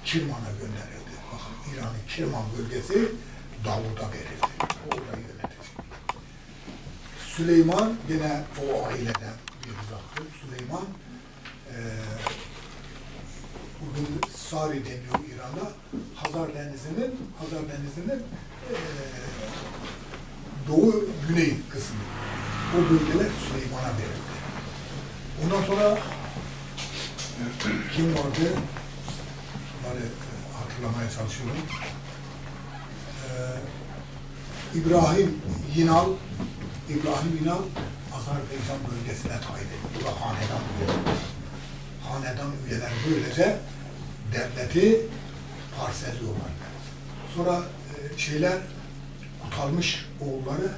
Kirman'a gönderildi. Bakın İran'ın Kirman bölgesi Davut'a verildi. O orayı yönetecek. Süleyman yine o aileden bir zattır. Süleyman e, bugün Sari deniyor İran'da. Hazar Denizi'nin Hazar Denizi'nin e, doğu güney kısmı. O bölgeler Süleyman'a verildi. Ondan sonra kim vardı? Bunları hatırlamaya çalışıyorum. İbrahim Yinal, İbrahim Yinal Azerbaycan bölgesine tayin edildi. Hanedan üyeleri. Hanedan üyeleri böylece devleti parselliyorlar. Sonra e, şeyler utanmış oğulları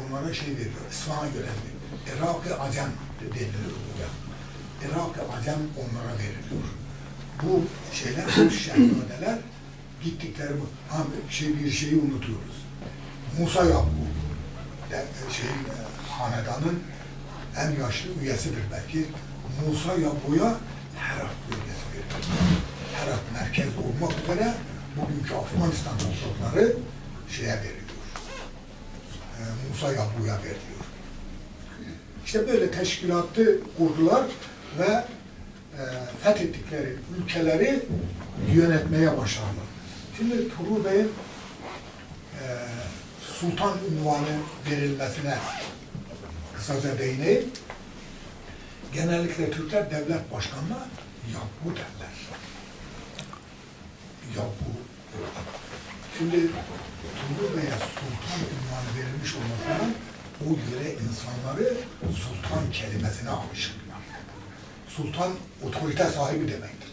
onlara şey veriyor, İsfahan'a görevli. Irak-ı Acem deniliyor burada. Irak-ı Acem onlara veriliyor. Bu şeyler, bu şehzadeler gittikleri bu, ha, şey, bir şeyi unutuyoruz. Musa Yakup, de, şey, e, hanedanın en yaşlı üyesidir belki. Musa Yakup'a Herat bölgesi veriliyor. Herat merkez olmak üzere bugünkü Afganistan toprakları şeye veriliyor. E, Musa Yakup'a veriliyor. İşte böyle teşkilatı kurdular ve e, fethettikleri ülkeleri yönetmeye başladılar. Şimdi Turul Bey'in e, sultan unvanı verilmesine kısaca değineyim. Genellikle Türkler devlet başkanına yapbu derler. Yapbu. Şimdi Turul Bey'e sultan unvanı verilmiş olmasından o yöre insanları sultan kelimesine alışırlar. Sultan otorite sahibi demektir.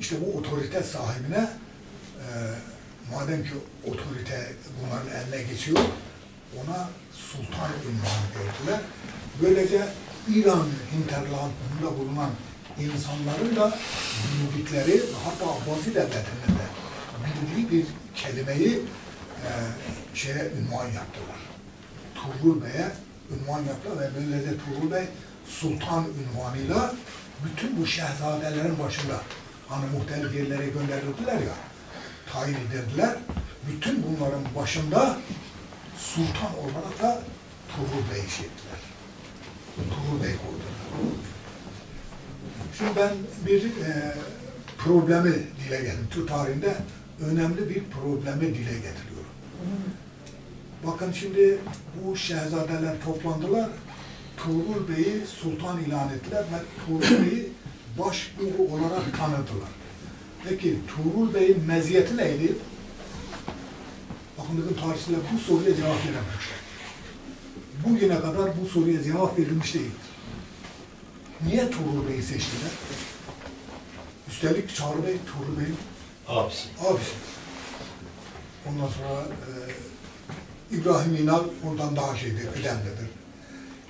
İşte bu otorite sahibine e, madem ki otorite bunların eline geçiyor, ona sultan ünvanı verdiler. Böylece İran hinterlandında bulunan insanların da bildikleri, hatta Abbasi devletinin de bildiği bir kelimeyi e, şeye ünvan yaptılar. Tuğrul Bey'e ünvan yaptılar ve böylece Tuğrul Bey sultan ünvanıyla bütün bu şehzadelerin başında hani muhtelif yerlere gönderildiler ya tayin edildiler. Bütün bunların başında sultan olarak da Tuğrul Bey'i şey ettiler. Tuğrul Bey koydular. Şimdi ben bir e, problemi dile getirdim. Türk tarihinde önemli bir problemi dile getiriyorum. Bakın şimdi bu şehzadeler toplandılar. Tuğrul Bey'i sultan ilan ettiler ve Tuğrul Bey'i başbuğ olarak tanıdılar. Peki Tuğrul Bey'in meziyeti neydi? Bizim tarihçiler bu soruya cevap verememişler. Bugüne kadar bu soruya cevap verilmiş değil. Niye Tuğrul Bey'i seçtiler? Üstelik Çağrı Bey, Tuğrul Bey'in Abisi. abisi. Ondan sonra e, İbrahim İnal oradan daha şeydir, kıdemlidir.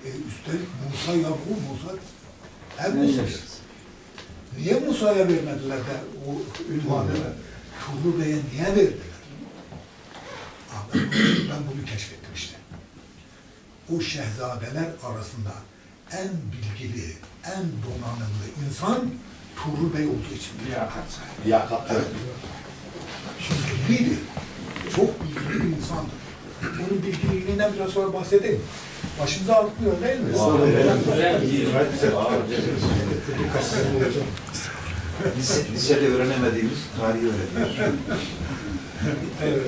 E, üstelik Musa ya bu Musa hem Musa. Niye Musa'ya vermediler de o ünvanı Tuğrul Bey'e niye verdiler? Ben, bunu- keşfettim işte. O şehzadeler arasında en bilgili, en donanımlı insan Tuğrul Bey olduğu için. Liyakat. Evet. Şimdi bilgiydi. Çok bilgili bir insandı. Bunun bilgiliğinden biraz sonra bahsedeyim. Başımıza ağrıtmıyor değil mi? Lise, lisede öğrenemediğimiz tarihi öğreniyoruz. Evet.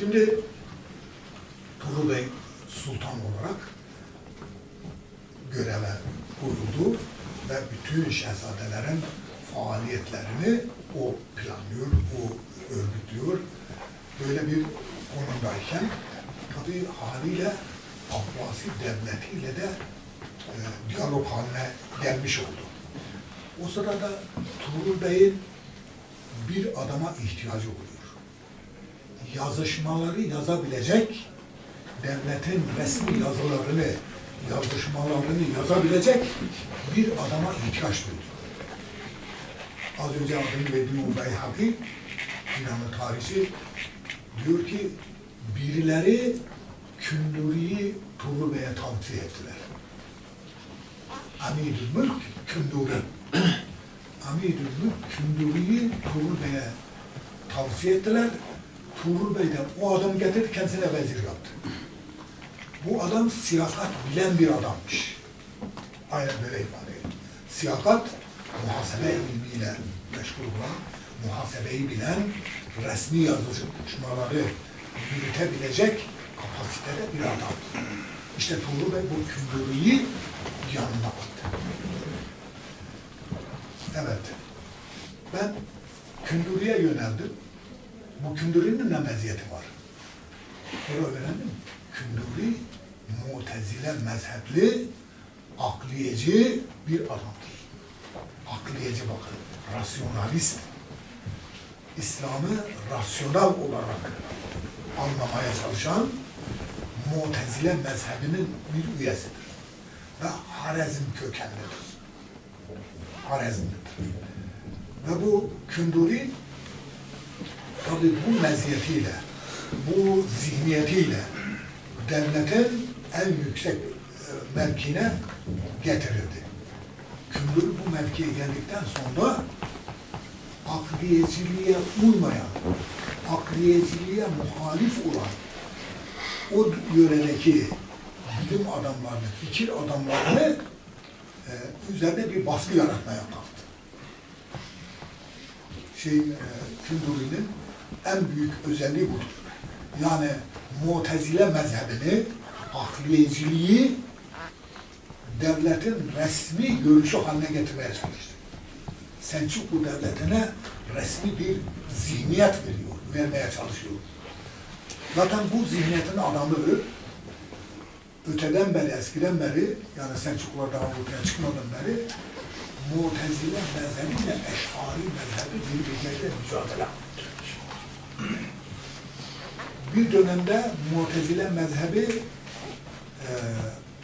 Şimdi Tuğrul Bey sultan olarak göreve koyuldu ve bütün şehzadelerin faaliyetlerini o planlıyor, o örgütlüyor. Böyle bir konumdayken tabii haliyle Abbasi devletiyle de e, diyalog haline gelmiş oldu. O sırada Tuğrul Bey'in bir adama ihtiyacı oluyor. Yazışmaları yazabilecek, devletin resmi yazılarını, yazışmalarını yazabilecek bir adama ihtiyaç duydu. Az önce adını verdiğim Beyhaki, İranlı tarihçi, diyor ki birileri Künduri'yi Tuğrul Bey'e tavsiye ettiler. Amirül Mülk Künduri. Amirül Mülk Künduri'yi Tuğrul Bey'e tavsiye ettiler. Tuğrul Bey de o adamı getirdi kendisine vezir yaptı. Bu adam siyaset bilen bir adammış. Aynen böyle ifade ediyor. Siyaset muhasebe ilmiyle meşgul olan, muhasebeyi bilen, resmi yazışmaları yürütebilecek kapasitede bir adam. İşte Tuğrul Bey bu Künduri'yi yanına attı. Evet. Ben Künduri'ye yöneldim. Bu Künduri'nin ne meziyeti var? Sonra öğrendim. Künduri Mutezile mezhepli akliyeci bir adamdır. Akliyeci bakın. Rasyonalist. İslam'ı rasyonel olarak anlamaya çalışan Mutezile mezhebinin bir üyesidir. Ve Harezm kökenlidir. Harezmlidir. Ve bu Künduri tabi bu meziyetiyle, bu zihniyetiyle devletin en yüksek e, mevkine getirildi. Künduri bu mevkiye geldikten sonra akliyeciliğe uymayan, akliyeciliğe muhalif olan o yöredeki bilim adamlarını, fikir adamlarını e, üzerine bir baskı yaratmaya kalktı. Şey, e, Künduri'nin en büyük özelliği budur. Yani Mu'tezile mezhebini, akliyeciliği devletin resmi görüşü haline getirmeye çalıştı. Selçuklu devletine resmi bir zihniyet veriyor, vermeye çalışıyor. Zaten bu zihniyetin adamları öteden beri, eskiden beri, yani Selçuklular daha ortaya çıkmadan beri Mu'tezile mezhebiyle Eş'ari mezhebi birbirleriyle mücadele etmiş. Bir dönemde Mu'tezile mezhebi e,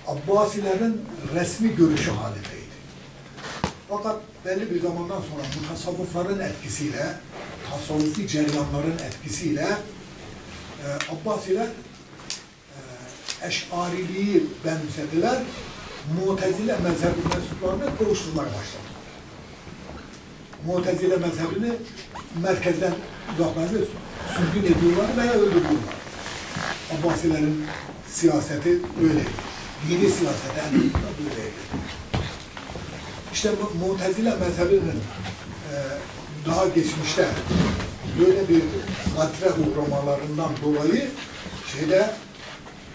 Abbasilerin resmi görüşü halindeydi. Fakat belli bir zamandan sonra bu tasavvufların etkisiyle, tasavvufi ceryanların etkisiyle e, Abbasiler e, Eş'ariliği benimsediler. Mu'tezile mezhebi mensuplarını kovuşturmaya başladı. Mu'tezile mezhebini merkezden uzaklarını sürgün ediyorlar veya öldürüyorlar. Abbasilerin siyaseti böyleydi. Dini siyaseti en azından böyleydi. İşte Mu'tezile mezhebinin e, daha geçmişte böyle bir matre uğramalarından dolayı şeyde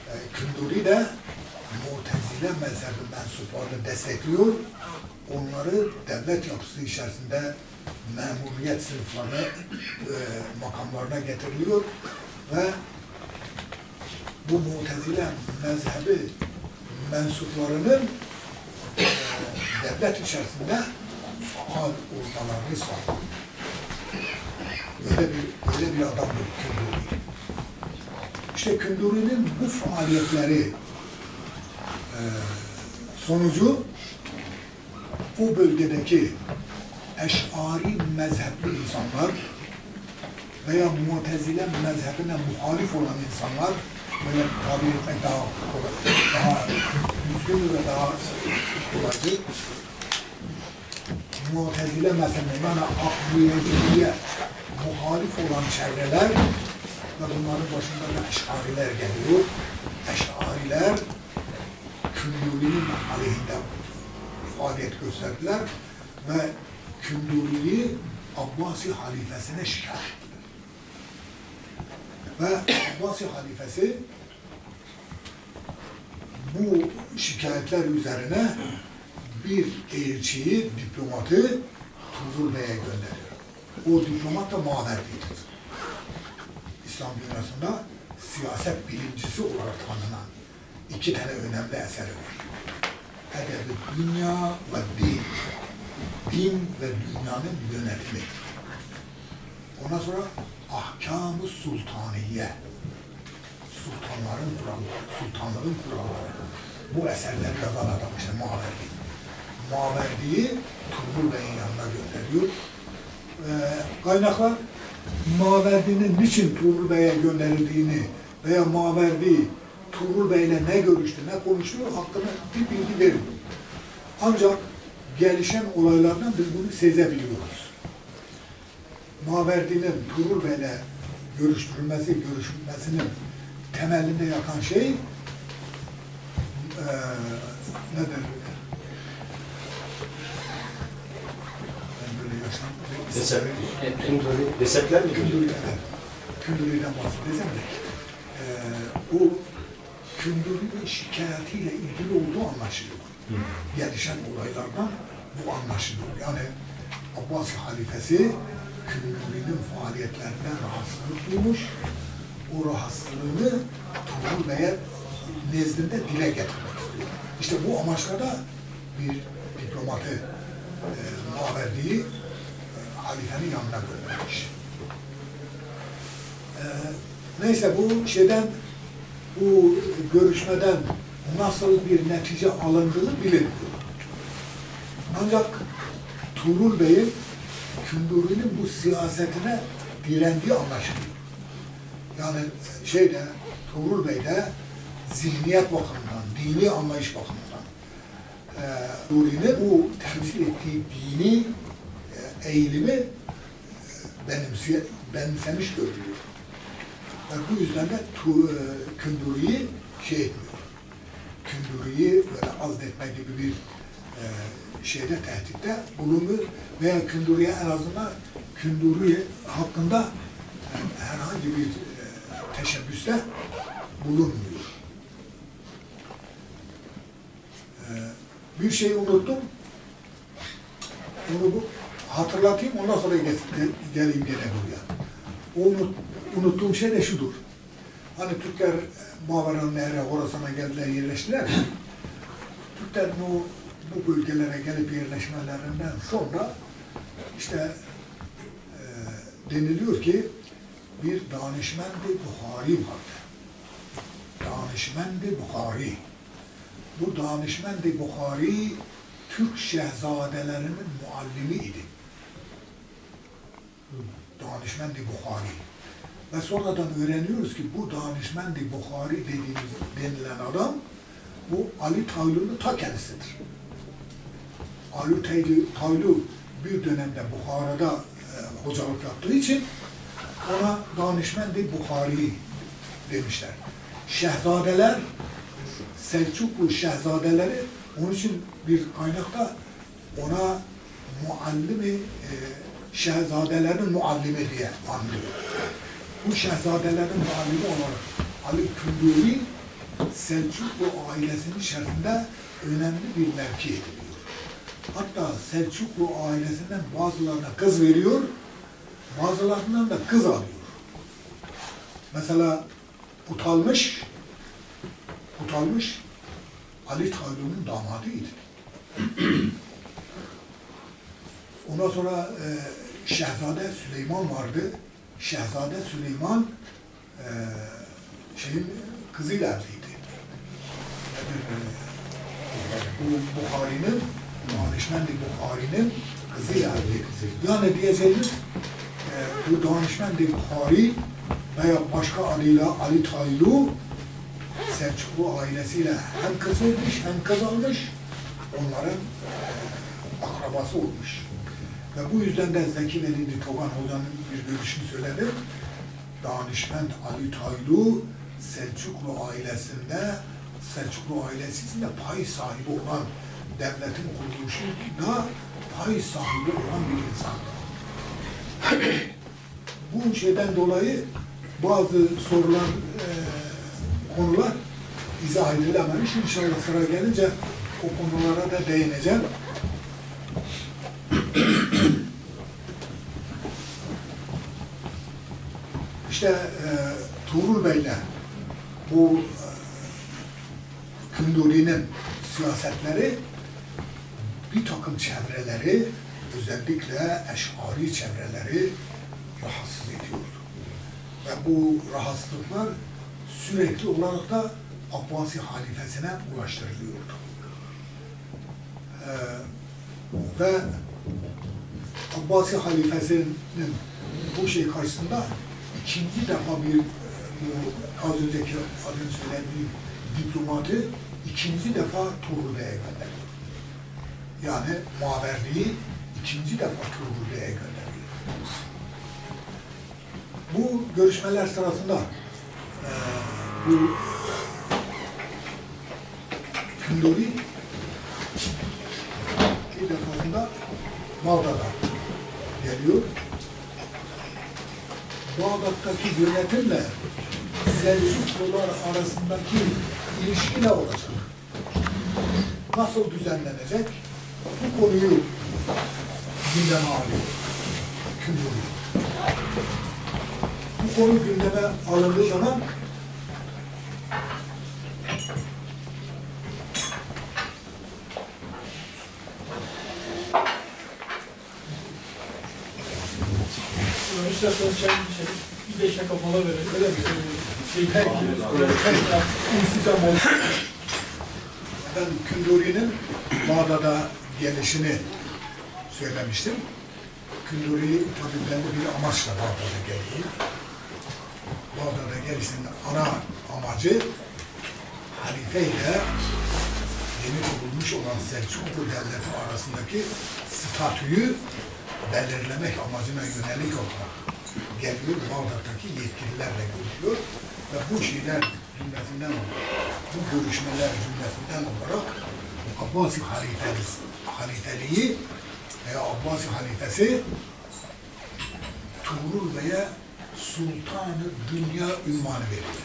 e, Künduri de Mu'tezile mezhebi mensuplarını destekliyor. Onları devlet yapısı içerisinde memuriyet sınıfları e, makamlarına getiriliyor ve bu Mu'tezile mezhebi mensuplarının e, devlet içerisinde faal olmalarını sağlıyor. Öyle bir, öyle bir adamdır Künduri. İşte Künduri'nin bu faaliyetleri e, sonucu o bölgedeki eş'ari mezhepli insanlar veya mutezile mezhebine muhalif olan insanlar böyle tabir etmek daha kolay, daha düzgün ve daha kolaydır. Mutezile mezhebine yani akliyeciliğe muhalif olan çevreler ve bunların başında da eş'ariler geliyor. Eş'ariler Künduri'nin aleyhinde faaliyet gösterdiler ve Künduri'yi Abbasi halifesine şikayet ettiler. Ve Abbasi halifesi bu şikayetler üzerine bir elçiyi, diplomatı Tuzur Bey'e gönderiyor. O diplomat da Maverdi'dir. İslam dünyasında siyaset bilimcisi olarak tanınan iki tane önemli eseri var. Edebi dünya ve din. Din ve dünyanın yönetimi. Ondan sonra ahkam-ı sultaniye. Sultanların kuralları, sultanların kuralları. Bu eserleri yazan adam işte Maverdi. Maverdi'yi Turgul Bey'in yanına gönderiyor. Ee, kaynaklar Maverdi'nin niçin Tuğrul Bey'e gönderildiğini veya Maverdi Tuğrul Bey'le ne görüştü, ne konuştu hakkında bir bilgi vermiyor. Ancak gelişen olaylardan biz bunu sezebiliyoruz. Maverdi'nin Tuğrul Bey'le görüştürülmesi, görüşülmesinin temelinde yatan şey eee nedir? Ben böyle yaşlandım. Desep, Evet. desepler mi? Kündürü'den, Kündürü'den bahsedeceğim de eee o Kündürü'nün şikayetiyle ilgili olduğu anlaşılıyor. Gelişen olaylardan bu anlaşılıyor. Yani Abbasi halifesi Künduri'nin faaliyetlerinden rahatsızlık duymuş. O rahatsızlığını Tuğrul Bey'e nezdinde dile getirmek istiyor. İşte bu amaçla da bir diplomatı e, Maverdi'yi e, halifenin yanına göndermiş. E, neyse bu şeyden bu görüşmeden nasıl bir netice alındığını bilinmiyor. Ancak Tuğrul Bey'in Künduri'nin bu siyasetine direndiği anlaşılıyor. Yani şeyde, Tuğrul Bey'de zihniyet bakımından, dini anlayış bakımından e, Nuri'nin bu temsil ettiği dini e, eğilimi e, benimsiye, benimsemiş görülüyor. Ve bu yüzden de tu, e, şey etmiyor. Künduri'yi böyle azletme gibi bir şeyde tehditte bulunmuyor veya Künduri'ye en azından Künduri hakkında e, herhangi bir e, teşebbüste bulunmuyor. E, bir şeyi unuttum. Onu bu, hatırlatayım ondan sonra gel, geleyim gene buraya. O unut, unuttuğum şey de şudur. Hani Türkler e, Mavera Nehre, Horasan'a geldiler, yerleştiler. ya. Türklerin o bu bölgelere gelip yerleşmelerinden sonra işte e, deniliyor ki bir danışmendi Buhari vardı. Danışmendi Buhari. Bu danışmendi Buhari Türk şehzadelerinin muallimi idi. Danışmendi Buhari. Ve sonradan öğreniyoruz ki bu danışmendi Buhari dediğimiz denilen adam bu Ali Taylu'nun ta kendisidir. Ali Taylu bir dönemde Buhara'da e, hocalık yaptığı için ona danışmendi Buhari demişler. Şehzadeler, Selçuklu şehzadeleri onun için bir kaynakta ona muallimi, e, şehzadelerin muallimi diye anlıyor. Bu şehzadelerin muallimi olarak Ali Künduri Selçuklu ailesinin şerefinde önemli bir mevki ediliyor. Hatta Selçuklu ailesinden bazılarına kız veriyor, bazılarından da kız alıyor. Mesela Utalmış, Utalmış Ali Taylu'nun damadıydı. Ondan sonra e, Şehzade Süleyman vardı. Şehzade Süleyman e, şeyin kızıyla evliydi. E, bu Bukhari'nin, Danışmendi Bukhari'nin kızıyla evliydi. Yani diyeceğimiz e, bu Danışmendi Bukhari veya başka adıyla Ali Taylu Selçuklu ailesiyle hem kız vermiş hem kız almış. Onların e, akrabası olmuş. Ve bu yüzden de Zeki Velidi Togan Hoca'nın bir görüşünü söyledim. Danışment Ali Taylu Selçuklu ailesinde Selçuklu ailesi içinde pay sahibi olan devletin kuruluşunda pay sahibi olan bir insandı. Bu şeyden dolayı bazı sorular, e, konular izah edilememiş. İnşallah sıra gelince o konulara da değineceğim. İşte e, Tuğrul Bey'le bu e, Künduri'nin siyasetleri bir takım çevreleri, özellikle eşari çevreleri rahatsız ediyordu. Ve bu rahatsızlıklar sürekli olarak da Abbasi halifesine ulaştırılıyordu. Ee, ve Abbasi halifesinin bu şey karşısında ikinci defa bir e, bu az önceki adını söylediğim diplomatı ikinci defa Bey'e gönderiyor. Yani Maverdi'yi ikinci defa Tuğrul Bey'e gönderiyor. Bu görüşmeler sırasında e, bu Kündori bir defasında Bağdat'a geliyor. Bağdat'taki yönetimle Selçuklular arasındaki ilişki ne olacak? Nasıl düzenlenecek? Bu konuyu gündeme alıyor. Kündori. Bu konu gündeme alındığı zaman İsterseniz çay içelim. Bir beş dakika mola verelim. Öyle mi? Şey, tekrar insicam olsun. Ben Künduri'nin Bağdat'a gelişini söylemiştim. Künduri tabii belli bir amaçla Bağdat'a geliyor. Bağdat'a gelişinin ana amacı halife ile yeni kurulmuş olan Selçuklu Devleti arasındaki statüyü belirlemek amacına yönelik olarak geliyor. Bağdat'taki yetkililerle görüşüyor ve bu şeyler cümlesinden bu görüşmeler cümlesinden olarak Abbasi halifesi, halifeliği veya Abbasi halifesi Tuğrul Bey'e Sultanı Dünya ünvanı veriyor.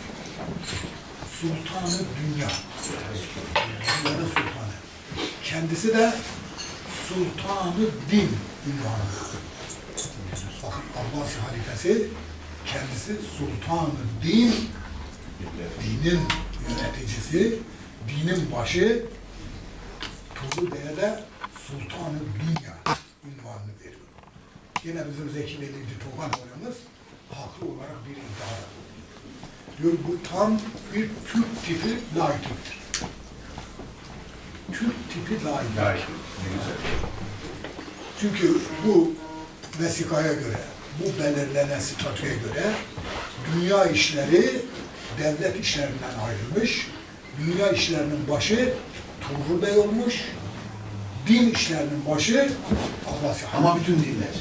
Sultanı Dünya. Dünyanın sultanı. Kendisi de Sultanı Din ünvanı. Bakın Abbasi halifesi kendisi Sultanı Din, dinin yöneticisi, dinin başı, Tuğrul Bey'e de Sultanı Dünya ünvanını veriyor. Yine bizim Zeki Velici Togan hocamız haklı olarak bir iddia diyor bu tam bir Türk tipi laikliktir. Türk tipi laiklik. Çünkü bu vesikaya göre, bu belirlenen statüye göre dünya işleri devlet işlerinden ayrılmış, dünya işlerinin başı Turgul Bey olmuş, din işlerinin başı Abbasi. Ama bütün dinler.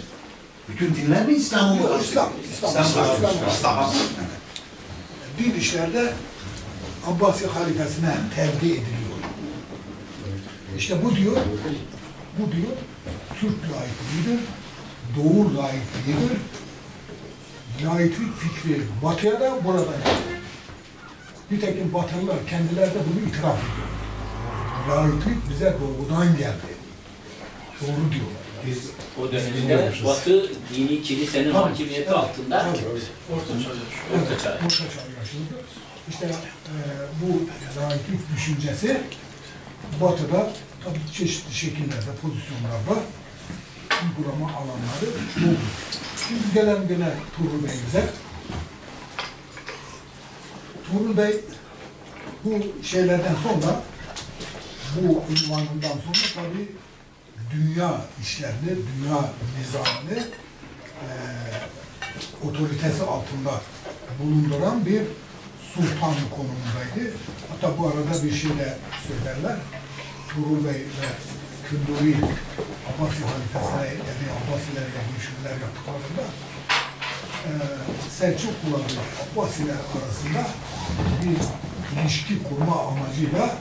Bütün dinler mi İslam'ı mı? Yok, İslam, İslam, İslam, İslam, İslam. İslam. din işlerde Abbasi halifesine tevdi ediliyor. İşte bu diyor, bu diyor Türk laikliğidir, Doğu laikliğidir. Laiklik fikri batıya da burada. Nitekim Batılılar kendileri de bunu itiraf ediyor. Laiklik bize doğudan geldi. Doğru diyorlar. Biz O dönemde Batı dini kilisenin Tabii, hakimiyeti tabii, altında tabii. Orta çağ. Orta Çağ. Orta çağ. İşte e, bu laiklik düşüncesi Batı'da tabii çeşitli şekillerde, pozisyonlarda uygulama alanları oldu. Şimdi gelen gene Tuğrul Bey'imize. Tuğrul Bey bu şeylerden sonra bu ünvanından sonra tabii dünya işlerini, dünya nizamını eee otoritesi altında bulunduran bir sultan konumundaydı. Hatta bu arada bir şey de söylerler. Tuğrul Bey ve Künduri Abbasi halifesine yani Abbasilerle görüşmeler yaptıklarında eee Selçuklular ve Abbasiler arasında bir ilişki kurma amacıyla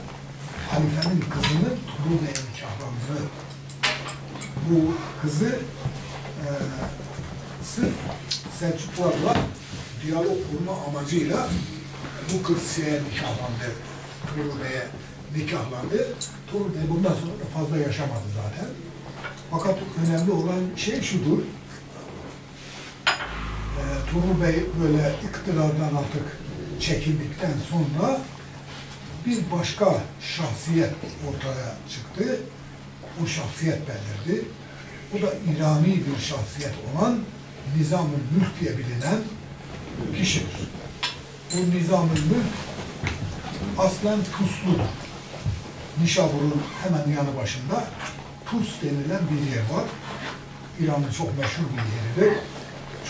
halifenin kızını Tuğrul Bey'e nikahlandığı bu kızı eee sırf Selçuklularla diyalog kurma amacıyla bu kız şeye nikahlandı. Tuğrul Bey'e nikahlandı. Tuğrul Bey bundan sonra da fazla yaşamadı zaten. Fakat önemli olan şey şudur. Ee, Tuğrul Bey böyle iktidardan artık çekildikten sonra bir başka şahsiyet ortaya çıktı. O şahsiyet belirdi. O da İrani bir şahsiyet olan Nizam-ı Mülk diye bilinen kişidir. Bu Nizam-ı Mülk aslen Tuslu'dur. Nişabur'un hemen yanı başında Tus denilen bir yer var. İran'ın çok meşhur bir yeridir.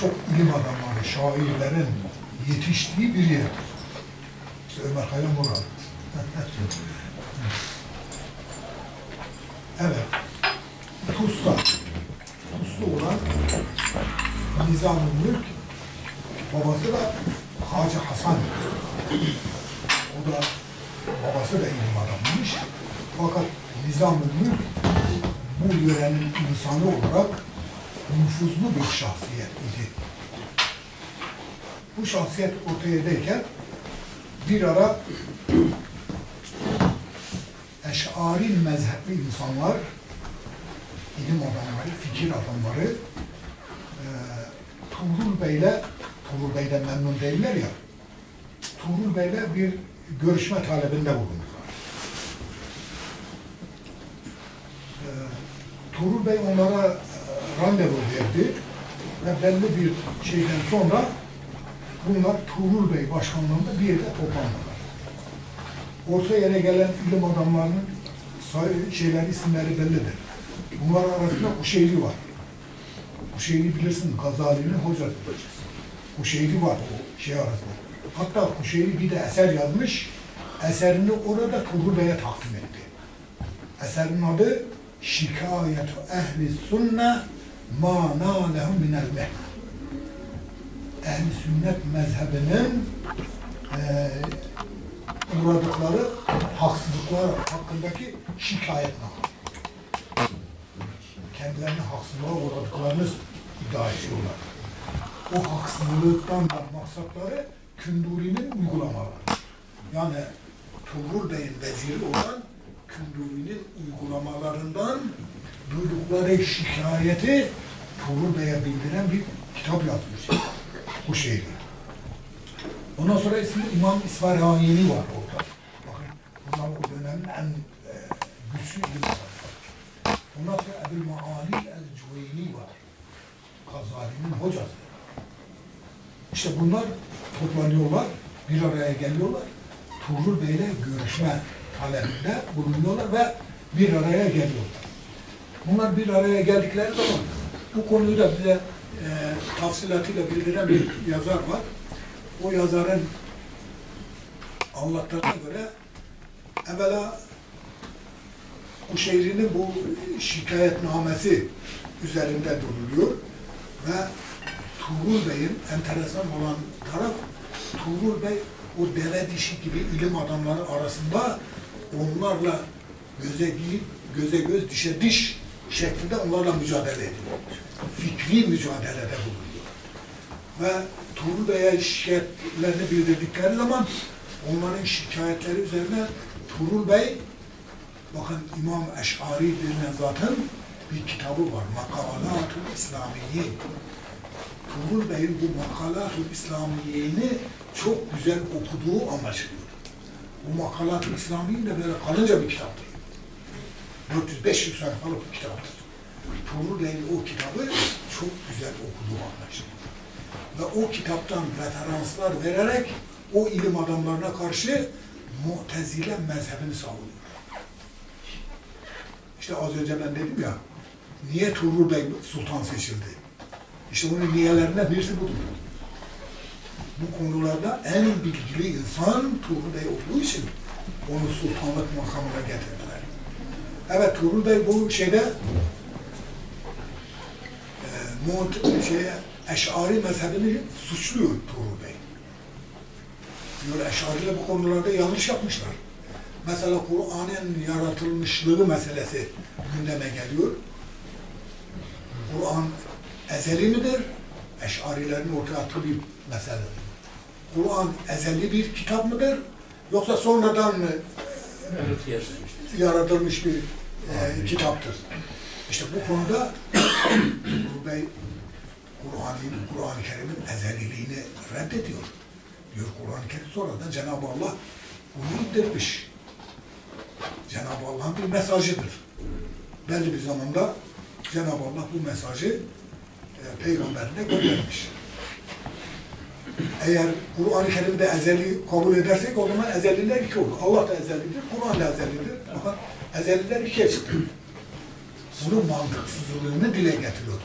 Çok ilim adamları, şairlerin yetiştiği bir yerdir. İşte Ömer Hayyam Murat. [LAUGHS] evet. Tus'ta, Tuslu olan Nizam-ı Mülk, babası da Hacı Hasan. O da, babası da ilim adamıymış. Fakat Nizam-ı Mülk, bu yörenin insanı olarak nüfuzlu bir şahsiyet idi. Bu şahsiyet ortaya bir ara Eş'ari mezhepli insanlar, ilim adamları, fikir adamları, e, Tuğrul Bey'le, Tuğrul Bey'den memnun değiller ya, Tuğrul Bey'le bir görüşme talebinde bulundular. Ee, Tuğrul Bey onlara e, randevu verdi ve belli bir şeyden sonra bunlar Tuğrul Bey başkanlığında bir yerde toplandılar. Orta yere gelen ilim adamlarının şeyleri, isimleri bellidir. Bunlar arasında Kuşeyli var. Kuşeyli bilirsin, Gazali'nin hocası. Kuşeyli var o şey arasında. Hatta Kuşeyli bir de eser yazmış. Eserini orada Tuğrul Bey'e takdim etti. Eserin adı Şikayetu Ehli Sünne Ma Nâlehu Minel Mehl. Ehli Sünnet mezhebinin eee uğradıkları haksızlıklar hakkındaki şikayetname. Kendilerini haksızlığa uğradıklarını iddia ediyorlar. O haksızlıktan da maksatları Künduri'nin uygulamaları. Yani Tuğrul Bey'in veziri olan Künduri'nin uygulamalarından duydukları şikayeti Tuğrul Bey'e bildiren bir kitap yazmış. Bu şehirde. Ondan sonra ismi İmam İsfarahini var orada. Bunlar o dönemin en e, güçlü ilim. Ondan sonra Ebu'l Maali el-Cüveyni var. Gazali'nin hocası. İşte bunlar toplanıyorlar, bir araya geliyorlar. Tuğrul Bey'le görüşme talebinde bulunuyorlar ve bir araya geliyorlar. Bunlar bir araya geldikleri zaman bu konuyu da bize e, tafsilatıyla bildiren bir yazar var. O yazarın anlattığına göre evvela Kuşeyri'nin bu şikayetnamesi üzerinde duruluyor ve Tuğrul Bey'in enteresan olan taraf Tuğrul Bey o deve dişi gibi ilim adamları arasında onlarla göze giyip göze göz dişe diş şeklinde onlarla mücadele ediyor. Fikri mücadelede bulunuyor. Ve Tuğrul Bey'e şikayetlerini bildirdikleri zaman onların şikayetleri üzerine Tuğrul Bey bakın İmam Eş'ari denilen zatın bir kitabı var. Makalatul İslamiye. Tuğrul Bey'in bu Makalatul İslamiye'ni çok güzel okuduğu anlaşılıyor. Bu Makalatul İslamiye de böyle kalınca bir kitaptır. 400-500 sayfalık bir kitaptır. Tuğrul Bey'in o kitabı çok güzel okuduğu anlaşılıyor. Ve o kitaptan referanslar vererek o ilim adamlarına karşı Mu'tezile mezhebini savunuyor. İşte az önce ben dedim ya, niye Tuğrul Bey sultan seçildi? İşte onun niyelerinden birisi budur. Bu konularda en bilgili insan Tuğrul Bey olduğu için onu sultanlık makamına getirdiler. Evet Tuğrul Bey bu şeyde e, Mu'te- şeye, Eş'ari mezhebini suçluyor Tuğrul Bey. Diyor Eş'ariler bu konularda yanlış yapmışlar. Mesela Kur'an'ın yaratılmışlığı meselesi gündeme geliyor. Kur'an ezeli midir? Eş'arilerin ortaya attığı bir mesele. Kur'an ezeli bir kitap mıdır? Yoksa sonradan mı Evet, yazılmıştır. yaratılmış bir e, kitaptır. İşte bu konuda [COUGHS] Bey Kur'an-ı Kur'an-ı Kerim'in ezeliliğini reddediyor. Diyor Kur'an-ı Kerim sonradan Cenab-ı Allah bunu indirmiş. Cenab-ı Allah'ın bir mesajıdır. Belli bir zamanda Cenab-ı Allah bu mesajı e, peygamberine göndermiş. Eğer Kur'an-ı Kerim'de ezeli kabul edersek o zaman ezeliler iki olur. Allah da ezelidir, Kur'an da ezelidir. Bakın ezeliler ikiye çıktı. Bunun mantıksızlığını dile getiriyordu.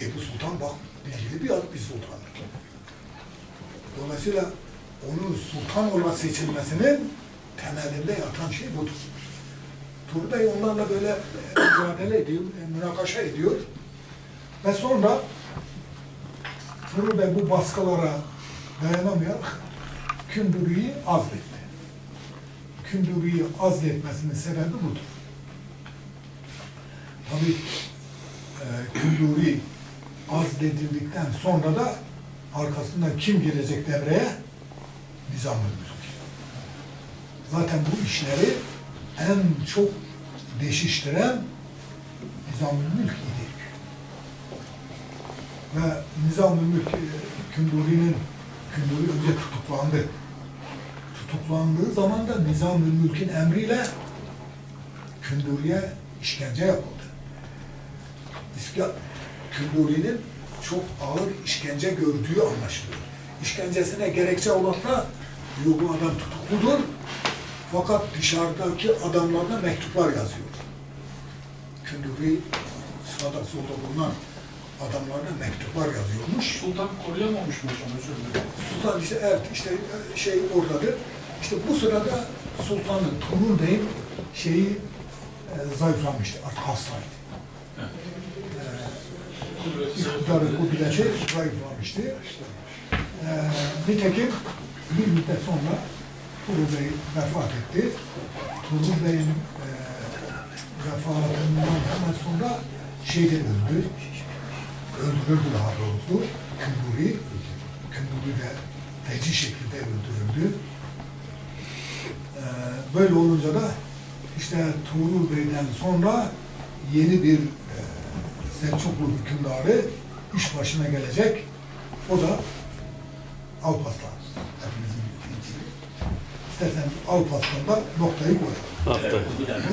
Ebu Sultan bak bilgili bir, bir sultandır. Dolayısıyla onun sultan olarak seçilmesinin temelinde yatan şey budur. Turgay Bey onlarla böyle e, mücadele ediyor, e, münakaşa ediyor. Ve sonra Turgay Bey bu baskılara dayanamayarak Künduri'yi azletti. Künduri'yi azletmesinin sebebi budur. Tabii e, Künduri azledildikten sonra da arkasından kim gelecek devreye? Nizam-ı Mülk. Zaten bu işleri en çok deşiştiren Nizam-ı Mülk idi. ve Nizam-ı Mülk e, Künduri'nin Künduri önce tutuklandı. Tutuklandığı zaman da Nizam-ı Mülk'ün emriyle Künduri'ye işkence yapıldı. Künduri'nin çok ağır işkence gördüğü anlaşılıyor. İşkencesine gerekçe olarak da diyor bu adam tutukludur fakat dışarıdaki adamlarına mektuplar yazıyor. Künduri sağda solda bulunan adamlarına mektuplar yazıyormuş. Sultan koruyamamış mı hocam özür dilerim. Sultan işte evet işte şey oradadır. İşte bu sırada Sultan'ın Turun Bey'in şeyi e, zayıflamıştı. Artık hastaydı. İktidarı kudreti zayıflamıştı. E, nitekim bir müddet sonra Turun Bey vefat etti. Turun Bey'in e, vefatından hemen sonra şeyde öldü. Öldürüldü daha doğrusu. Künduri. Künduri de feci şekilde öldürüldü. Ee, böyle olunca da işte Tuğrul Bey'den sonra yeni bir Selçuklu hükümdarı iş başına gelecek. O da Alparslan. Hepimizin bildiği gibi. İstersen Alparslan'da noktayı koyalım. Evet, bir dakika.